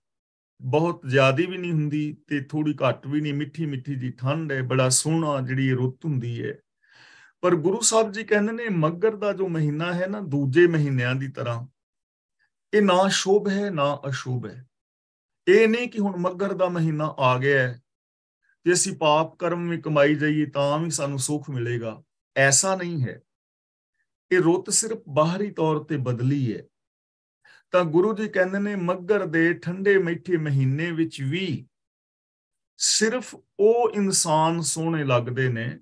ਬਹੁਤ ਜ਼ਿਆਦੀ ਵੀ ਨਹੀਂ ਹੁੰਦੀ ਤੇ ਥੋੜੀ ਘੱਟ ਵੀ ਨਹੀਂ, ਮਿੱਠੀ ਮਿੱਠੀ ਜੀ ਠੰਡ ਹੈ, ਬੜਾ ਸੋਹਣਾ ਜਿਹੜੀ ਰੁੱਤ ਹੁੰਦੀ ਹੈ। ਪਰ ਗੁਰੂ ਸਾਹਿਬ ਜੀ ਕਹਿੰਦੇ ਨੇ ਮੱਗਰ ਦਾ ਜੋ ਮਹੀਨਾ ਹੈ ਨਾ, ਦੂਜੇ ਮਹੀਨਿਆਂ ਦੀ ਤਰ੍ਹਾਂ, ਇਹ ਨਾ ਸ਼ੋਭ ਹੈ, ਨਾ ਅਸ਼ੋਭ ਹੈ। ਇਹ ਨਹੀਂ ਕਿ ਹੁਣ ਮੱਗਰ ਦਾ ਮਹੀਨਾ ਆ ਗਿਆ ਹੈ, ਜੇ ਅਸੀਂ ਪਾਪ ਕਰਮ ਵੀ ਕਮਾਈ ਜਾਈਏ ਤਾਂ ਵੀ ਸਾਨੂੰ ਸੁੱਖ ਮਿਲੇਗਾ, ਐਸਾ ਨਹੀਂ ਹੈ। ਇਹ ਰੁੱਤ ਸਿਰਫ ਬਾਹਰੀ ਤੌਰ ਤੇ ਬਦਲੀ ਹੈ। ਤਾਂ ਗੁਰੂ ਜੀ ਕਹਿੰਦੇ ਨੇ ਮੱਗਰ ਦੇ ਠੰਡੇ ਮਿੱਠੇ ਮਹੀਨੇ ਵਿੱਚ ਵੀ ਸਿਰਫ ਉਹ ਇਨਸਾਨ ਸੋਹਣੇ ਲੱਗਦੇ ਨੇ,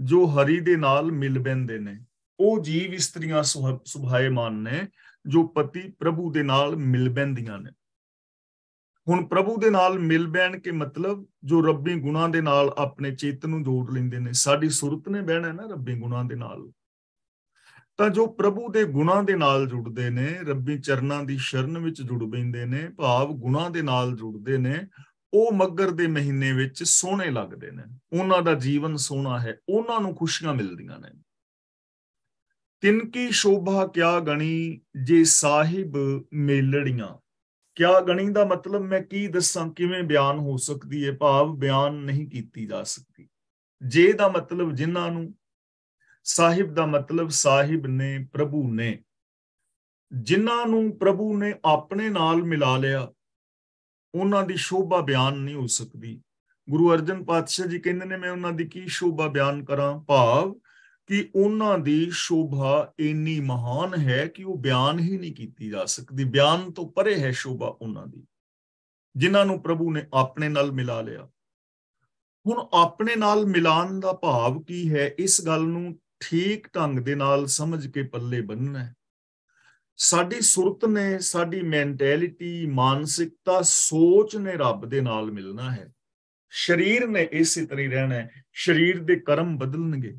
ਜੋ ਹਰੀ ਦੇ ਨਾਲ ਮਿਲ ਬੰਦੇ ਨੇ। ਉਹ ਜੀਵ ਇਸਤਰੀਆਂ ਸੁਭਾਏਮਾਨ ਨੇ, ਜੋ ਪਤੀ ਪ੍ਰਭੂ ਦੇ ਨਾਲ ਮਿਲ ਬੰਦੀਆਂ ਨੇ। ਹੁਣ ਪ੍ਰਭੂ ਦੇ ਨਾਲ ਮਿਲ ਬੈਣ ਕੇ ਮਤਲਬ ਜੋ ਰੱਬੀ ਗੁਣਾ ਦੇ ਨਾਲ ਆਪਣੇ ਚੇਤਨ ਨੂੰ ਜੋੜ ਲੈਂਦੇ ਨੇ। ਸਾਡੀ ਸੁਰਤ ਨੇ ਬਹਿਣਾ ਨਾ ਰੱਬੀ ਗੁਣਾ ਦੇ ਨਾਲ। ਤਾਂ ਜੋ ਪ੍ਰਭੂ ਦੇ ਗੁਣਾਂ ਦੇ ਨਾਲ ਜੁੜਦੇ ਨੇ, ਰੱਬੀ ਚਰਨਾਂ ਦੀ ਸ਼ਰਨ ਵਿੱਚ ਜੁੜ ਬੈਂਦੇ ਨੇ, ਭਾਵ ਗੁਣਾਂ ਦੇ ਨਾਲ ਜੁੜਦੇ ਨੇ, ਉਹ ਮੱਗਰ ਦੇ ਮਹੀਨੇ ਵਿੱਚ ਸੋਹਣੇ ਲੱਗਦੇ ਨੇ। ਉਹਨਾਂ ਦਾ ਜੀਵਨ ਸੋਹਣਾ ਹੈ, ਉਹਨਾਂ ਨੂੰ ਖੁਸ਼ੀਆਂ ਮਿਲਦੀਆਂ ਨੇ। ਤਿੰਨ ਕੀ ਸ਼ੋਭਾ ਕਿਆ ਗਣੀ ਜੇ ਸਾਹਿਬ ਮੇਲੜੀਆਂ? ਕਿਆ ਗਣੀ ਦਾ ਮਤਲਬ ਮੈਂ ਕੀ ਦੱਸਾਂ, ਕਿਵੇਂ ਬਿਆਨ ਹੋ ਸਕਦੀ ਹੈ ਭਾਵ ਬਿਆਨ ਨਹੀਂ ਕੀਤੀ ਜਾ ਸਕਦੀ। ਜੇ ਦਾ ਮਤਲਬ ਜਿਨ੍ਹਾਂ ਨੂੰ ਸਾਹਿਬ ਦਾ ਮਤਲਬ ਸਾਹਿਬ ਨੇ, ਪ੍ਰਭੂ ਨੇ। ਜਿਨ੍ਹਾਂ ਨੂੰ ਪ੍ਰਭੂ ਨੇ ਆਪਣੇ ਨਾਲ ਮਿਲਾ ਲਿਆ, ਉਹਨਾਂ ਦੀ ਸ਼ੋਭਾ ਬਿਆਨ ਨਹੀਂ ਹੋ ਸਕਦੀ। ਗੁਰੂ ਅਰਜਨ ਪਾਤਸ਼ਾਹ ਜੀ ਕਹਿੰਦੇ ਨੇ, ਮੈਂ ਉਹਨਾਂ ਦੀ ਕੀ ਸ਼ੋਭਾ ਬਿਆਨ ਕਰਾਂ? ਭਾਵ ਕਿ ਉਹਨਾਂ ਦੀ ਸ਼ੋਭਾ ਇੰਨੀ ਮਹਾਨ ਹੈ ਕਿ ਉਹ ਬਿਆਨ ਹੀ ਨਹੀਂ ਕੀਤੀ ਜਾ ਸਕਦੀ। ਬਿਆਨ ਤੋਂ ਪਰੇ ਹੈ ਸ਼ੋਭਾ ਉਹਨਾਂ ਦੀ। ਜਿਨ੍ਹਾਂ ਨੂੰ ਪ੍ਰਭੂ ਨੇ ਆਪਣੇ ਨਾਲ ਮਿਲਾ ਲਿਆ। ਹੁਣ ਆਪਣੇ ਨਾਲ ਮਿਲਾਨ ਦਾ ਭਾਵ ਕੀ ਹੈ? ਇਸ ਗੱਲ ਨੂੰ ਠੀਕ ਢੰਗ ਦੇ ਨਾਲ ਸਮਝ ਕੇ ਪੱਲੇ ਬੰਨਣਾ ਹੈ। ਸਾਡੀ ਸੁਰਤ ਨੇ ਸਾਡੀ ਮੈਂਟੈਲਿਟੀ ਮਾਨਸਿਕਤਾ, ਸੋਚ ਨੇ ਰੱਬ ਦੇ ਨਾਲ ਮਿਲਣਾ ਹੈ। ਸਰੀਰ ਨੇ ਇਸੇ ਤਰ੍ਹਾਂ ਰਹਿਣਾ ਹੈ। ਸਰੀਰ ਦੇ ਕਰਮ ਬਦਲਣਗੇ।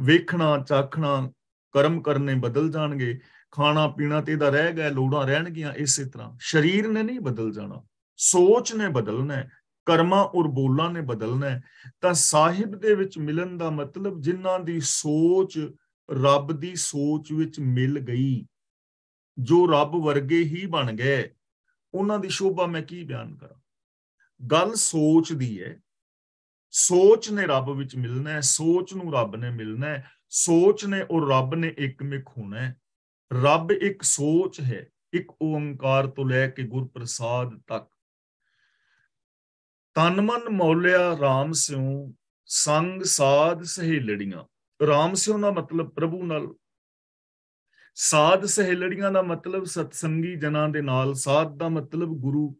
ਵੇਖਣਾ, ਚਾਖਣਾ, ਕਰਮ ਕਰਨੇ ਬਦਲ ਜਾਣਗੇ। ਖਾਣਾ, ਪੀਣਾ ਤੇ ਇਹਦਾ ਰਹਿ ਗਿਆ, ਲੋੜਾਂ ਰਹਿਣਗੀਆਂ ਇਸੇ ਤਰ੍ਹਾਂ। ਸਰੀਰ ਨੇ ਨਹੀਂ ਬਦਲ ਜਾਣਾ। ਸੋਚ ਨੇ ਬਦਲਣਾ ਕਰਮਾਂ ਔਰ ਬੋਲਾਂ ਨੇ ਬਦਲਣਾ ਹੈ, ਤਾਂ ਸਾਹਿਬ ਦੇ ਵਿੱਚ ਮਿਲਣ ਦਾ ਮਤਲਬ ਜਿਨ੍ਹਾਂ ਦੀ ਸੋਚ ਰੱਬ ਦੀ ਸੋਚ ਵਿੱਚ ਮਿਲ ਗਈ, ਜੋ ਰੱਬ ਵਰਗੇ ਹੀ ਬਣ ਗਏ, ਉਹਨਾਂ ਦੀ ਸ਼ੋਭਾ ਮੈਂ ਕੀ ਬਿਆਨ ਕਰਾਂ? ਗੱਲ ਸੋਚ ਦੀ ਹੈ, ਸੋਚ ਨੇ ਰੱਬ ਵਿੱਚ ਮਿਲਣਾ ਹੈ, ਸੋਚ ਨੂੰ ਰੱਬ ਨੇ ਮਿਲਣਾ ਹੈ, ਸੋਚ ਨੇ ਔਰ ਰੱਬ ਨੇ ਇੱਕਮਿਕ ਹੋਣਾ ਹੈ, ਰੱਬ ਇੱਕ ਸੋਚ ਹੈ, ਇੱਕ ਓੰਕਾਰ ਤੋਂ ਲੈ ਕੇ ਗੁਰਪ੍ਰਸਾਦ ਤੱਕ। ਤਨ ਮਨ ਮੌਲਿਆ RAM ਸਿਉ, ਸੰਗ ਸਾਧ ਸਹੇਲੜੀਆਂ। RAM ਸਿਉ ਦਾ ਮਤਲਬ ਪ੍ਰਭੂ ਨਾਲ। ਸਾਧ ਸਹੇਲੜੀਆਂ ਦਾ ਮਤਲਬ ਸਤਸੰਗੀ ਜਨਾਂ ਦੇ ਨਾਲ। ਸਾਧ ਦਾ ਮਤਲਬ ਗੁਰੂ।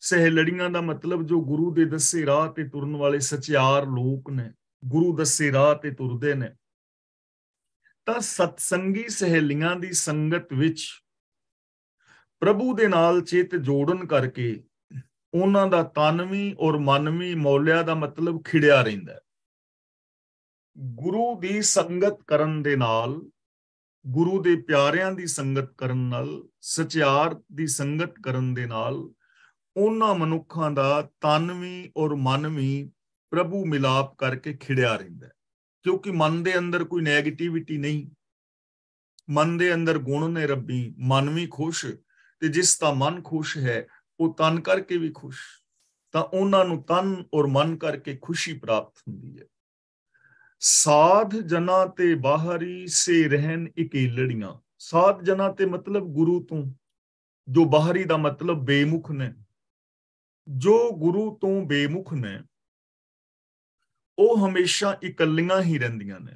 ਸਹੇਲੜੀਆਂ ਦਾ ਮਤਲਬ ਜੋ ਗੁਰੂ ਦੇ ਦੱਸੇ ਰਾਹ ਤੇ ਤੁਰਨ ਵਾਲੇ ਸਚਿਆਰ ਲੋਕ ਨੇ। ਗੁਰੂ ਦੱਸੇ ਰਾਹ ਤੇ ਤੁਰਦੇ ਨੇ। ਤਾਂ ਸਤਸੰਗੀ ਸਹੇਲੀਆਂ ਦੀ ਸੰਗਤ ਵਿੱਚ ਪ੍ਰਭੂ ਦੇ ਨਾਲ ਚਿੱਤ ਜੋੜਨ ਕਰਕੇ ਉਹਨਾਂ ਦਾ ਤਨ ਵੀ ਔਰ ਮਨ ਵੀ ਮੌਲਿਆ ਦਾ ਮਤਲਬ ਖਿੜਿਆ ਰਹਿੰਦਾ ਹੈ। ਗੁਰੂ ਦੀ ਸੰਗਤ ਕਰਨ ਦੇ ਨਾਲ, ਗੁਰੂ ਦੇ ਪਿਆਰਿਆਂ ਦੀ ਸੰਗਤ ਕਰਨ ਨਾਲ, ਸਚਿਆਰ ਦੀ ਸੰਗਤ ਕਰਨ ਦੇ ਨਾਲ, ਉਹਨਾਂ ਮਨੁੱਖਾਂ ਦਾ ਤਨ ਵੀ ਔਰ ਮਨ ਵੀ ਪ੍ਰਭੂ ਮਿਲਾਪ ਕਰਕੇ ਖਿੜਿਆ ਰਹਿੰਦਾ ਕਿਉਂਕਿ ਮਨ ਦੇ ਅੰਦਰ ਕੋਈ 네ਗੇਟਿਵਿਟੀ ਨਹੀਂ, ਮਨ ਦੇ ਅੰਦਰ ਗੁਣ ਨੇ ਰੱਬੀ, ਮਨ ਵੀ ਖੁਸ਼, ਤੇ ਜਿਸ ਦਾ ਮਨ ਖੁਸ਼ ਹੈ ਉਹ ਤਨ ਕਰਕੇ ਵੀ ਖੁਸ਼, ਤਾਂ ਉਹਨਾਂ ਨੂੰ ਤਨ ਔਰ ਮਨ ਕਰਕੇ ਖੁਸ਼ੀ ਪ੍ਰਾਪਤ ਹੁੰਦੀ ਹੈ। ਸਾਧ ਜਨਾ ਤੇ ਬਾਹਰੀ ਸੇ ਰਹਿਣ ਇਕੇਲੜੀਆਂ। ਸਾਧ ਜਨਾ ਤੇ ਮਤਲਬ ਗੁਰੂ ਤੋਂ, ਜੋ ਬਾਹਰੀ ਦਾ ਮਤਲਬ ਬੇਮੁਖ ਨੇ। ਜੋ ਗੁਰੂ ਤੋਂ ਬੇਮੁਖ ਨੇ, ਉਹ ਹਮੇਸ਼ਾ ਇਕੱਲੀਆਂ ਹੀ ਰਹਿੰਦੀਆਂ ਨੇ।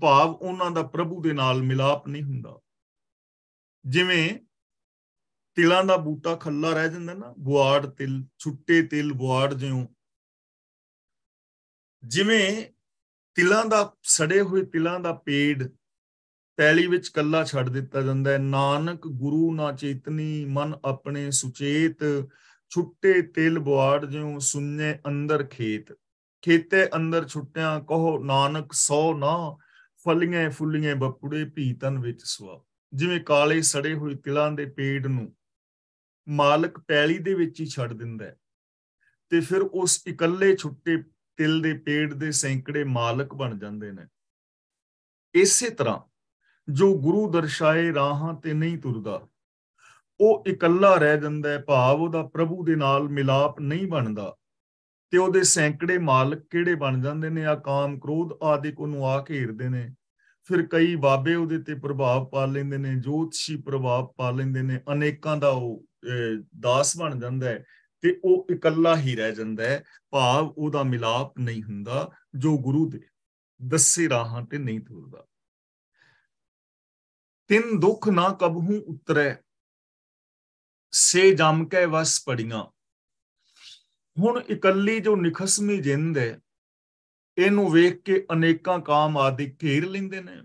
ਭਾਵ ਉਹਨਾਂ ਦਾ ਪ੍ਰਭੂ ਦੇ ਨਾਲ ਮਿਲਾਪ ਨਹੀਂ ਹੁੰਦਾ। ਜਿਵੇਂ ਤਿਲਾਂ ਦਾ ਬੂਟਾ ਖੱਲਾ ਰਹਿ ਜਾਂਦਾ ਨਾ ਬੁਆੜ ਤਿਲ, ਛੁੱਟੇ ਤਿਲ ਬੁਆੜ ਜਿਉਂ। ਜਿਵੇਂ ਤਿਲਾਂ ਦਾ, ਸੜੇ ਹੋਏ ਤਿਲਾਂ ਦਾ ਪੇੜ ਪੈਲੀ ਵਿੱਚ ਕੱਲਾ ਛੱਡ ਦਿੱਤਾ ਜਾਂਦਾ ਹੈ। ਨਾਨਕ ਗੁਰੂ ਨਾ ਚੇਤਨੀ, ਮਨ ਆਪਣੇ ਸੁਚੇਤ। ਛੁੱਟੇ ਤਿਲ ਬੁਆੜ ਜਿਉਂ ਸੁੰਨੇ ਅੰਦਰ ਖੇਤ। ਖੇਤੇ ਅੰਦਰ ਛੁੱਟਿਆਂ ਕਹੋ, ਨਾਨਕ ਸੋ ਨਾ, ਫਲੀਆਂ ਫੁੱਲੀਆਂ ਬਪੂੜੇ ਭੀਤਨ ਵਿੱਚ ਸਵਾ ਜਿਵੇਂ ਕਾਲੇ ਸੜੇ ਹੋਏ ਤਿਲਾਂ ਦੇ ਪੇੜ ਨੂੰ ਮਾਲਕ ਪੈਲੀ ਦੇ ਵਿੱਚ ਹੀ ਛੱਡ ਦਿੰਦਾ ਹੈ। ਤੇ ਫਿਰ ਉਸ ਇਕੱਲੇ ਛੁੱਟੇ ਤਿਲ ਦੇ, ਪੇੜ ਦੇ ਸੈਂਕੜੇ ਮਾਲਕ ਬਣ ਜਾਂਦੇ ਨੇ। ਇਸੇ ਤਰ੍ਹਾਂ ਜੋ ਗੁਰੂ ਦਰਸਾਏ ਰਾਹਾਂ ਤੇ ਨਹੀਂ ਤੁਰਦਾ, ਉਹ ਇਕੱਲਾ ਰਹਿ ਜਾਂਦਾ ਹੈ। ਭਾਵ ਉਹਦਾ ਪ੍ਰਭੂ ਦੇ ਨਾਲ ਮਿਲਾਪ ਨਹੀਂ ਬਣਦਾ ਤੇ ਉਹਦੇ ਸੈਂਕੜੇ ਮਾਲਕ ਕਿਹੜੇ ਬਣ ਜਾਂਦੇ ਨੇ? ਆ ਕਾਮ ਕ੍ਰੋਧ ਆਦਿਕ ਉਹਨੂੰ ਆ ਘੇਰਦੇ ਨੇ। ਫਿਰ ਕਈ ਬਾਬੇ ਉਹਦੇ ਤੇ ਪ੍ਰਭਾਵ ਪਾ ਲੈਂਦੇ ਨੇ, ਜੋਤਸ਼ੀ ਪ੍ਰਭਾਵ ਪਾ ਲੈਂਦੇ ਨੇ। ਅਨੇਕਾਂ ਦਾ ਉਹ ਦਾਸ ਬਣ ਜਾਂਦਾ ਹੈ ਤੇ ਉਹ ਇਕੱਲਾ ਹੀ ਰਹਿ ਜਾਂਦਾ ਹੈ, ਭਾਵ ਉਹਦਾ ਮਿਲਾਪ ਨਹੀਂ ਹੁੰਦਾ, ਜੋ ਗੁਰੂ ਦੇ ਦੱਸੇ ਰਾਹਾਂ ਤੇ ਨਹੀਂ ਤੁਰਦਾ। ਤਿੰਨ ਦੁੱਖ ਨਾ ਕਬਹੂ ਉਤਰੈ, ਸੇ ਜਮ ਕੇ ਵਸ ਪੜੀਆਂ। ਹੁਣ ਇਕੱਲੀ ਜੋ ਨਿਖਸਮੀ ਜਿੰਦ ਹੈ, ਇਹਨੂੰ ਵੇਖ ਕੇ ਅਨੇਕਾਂ ਕਾਮ ਆਦਿ ਘੇਰ ਲੈਂਦੇ ਨੇ,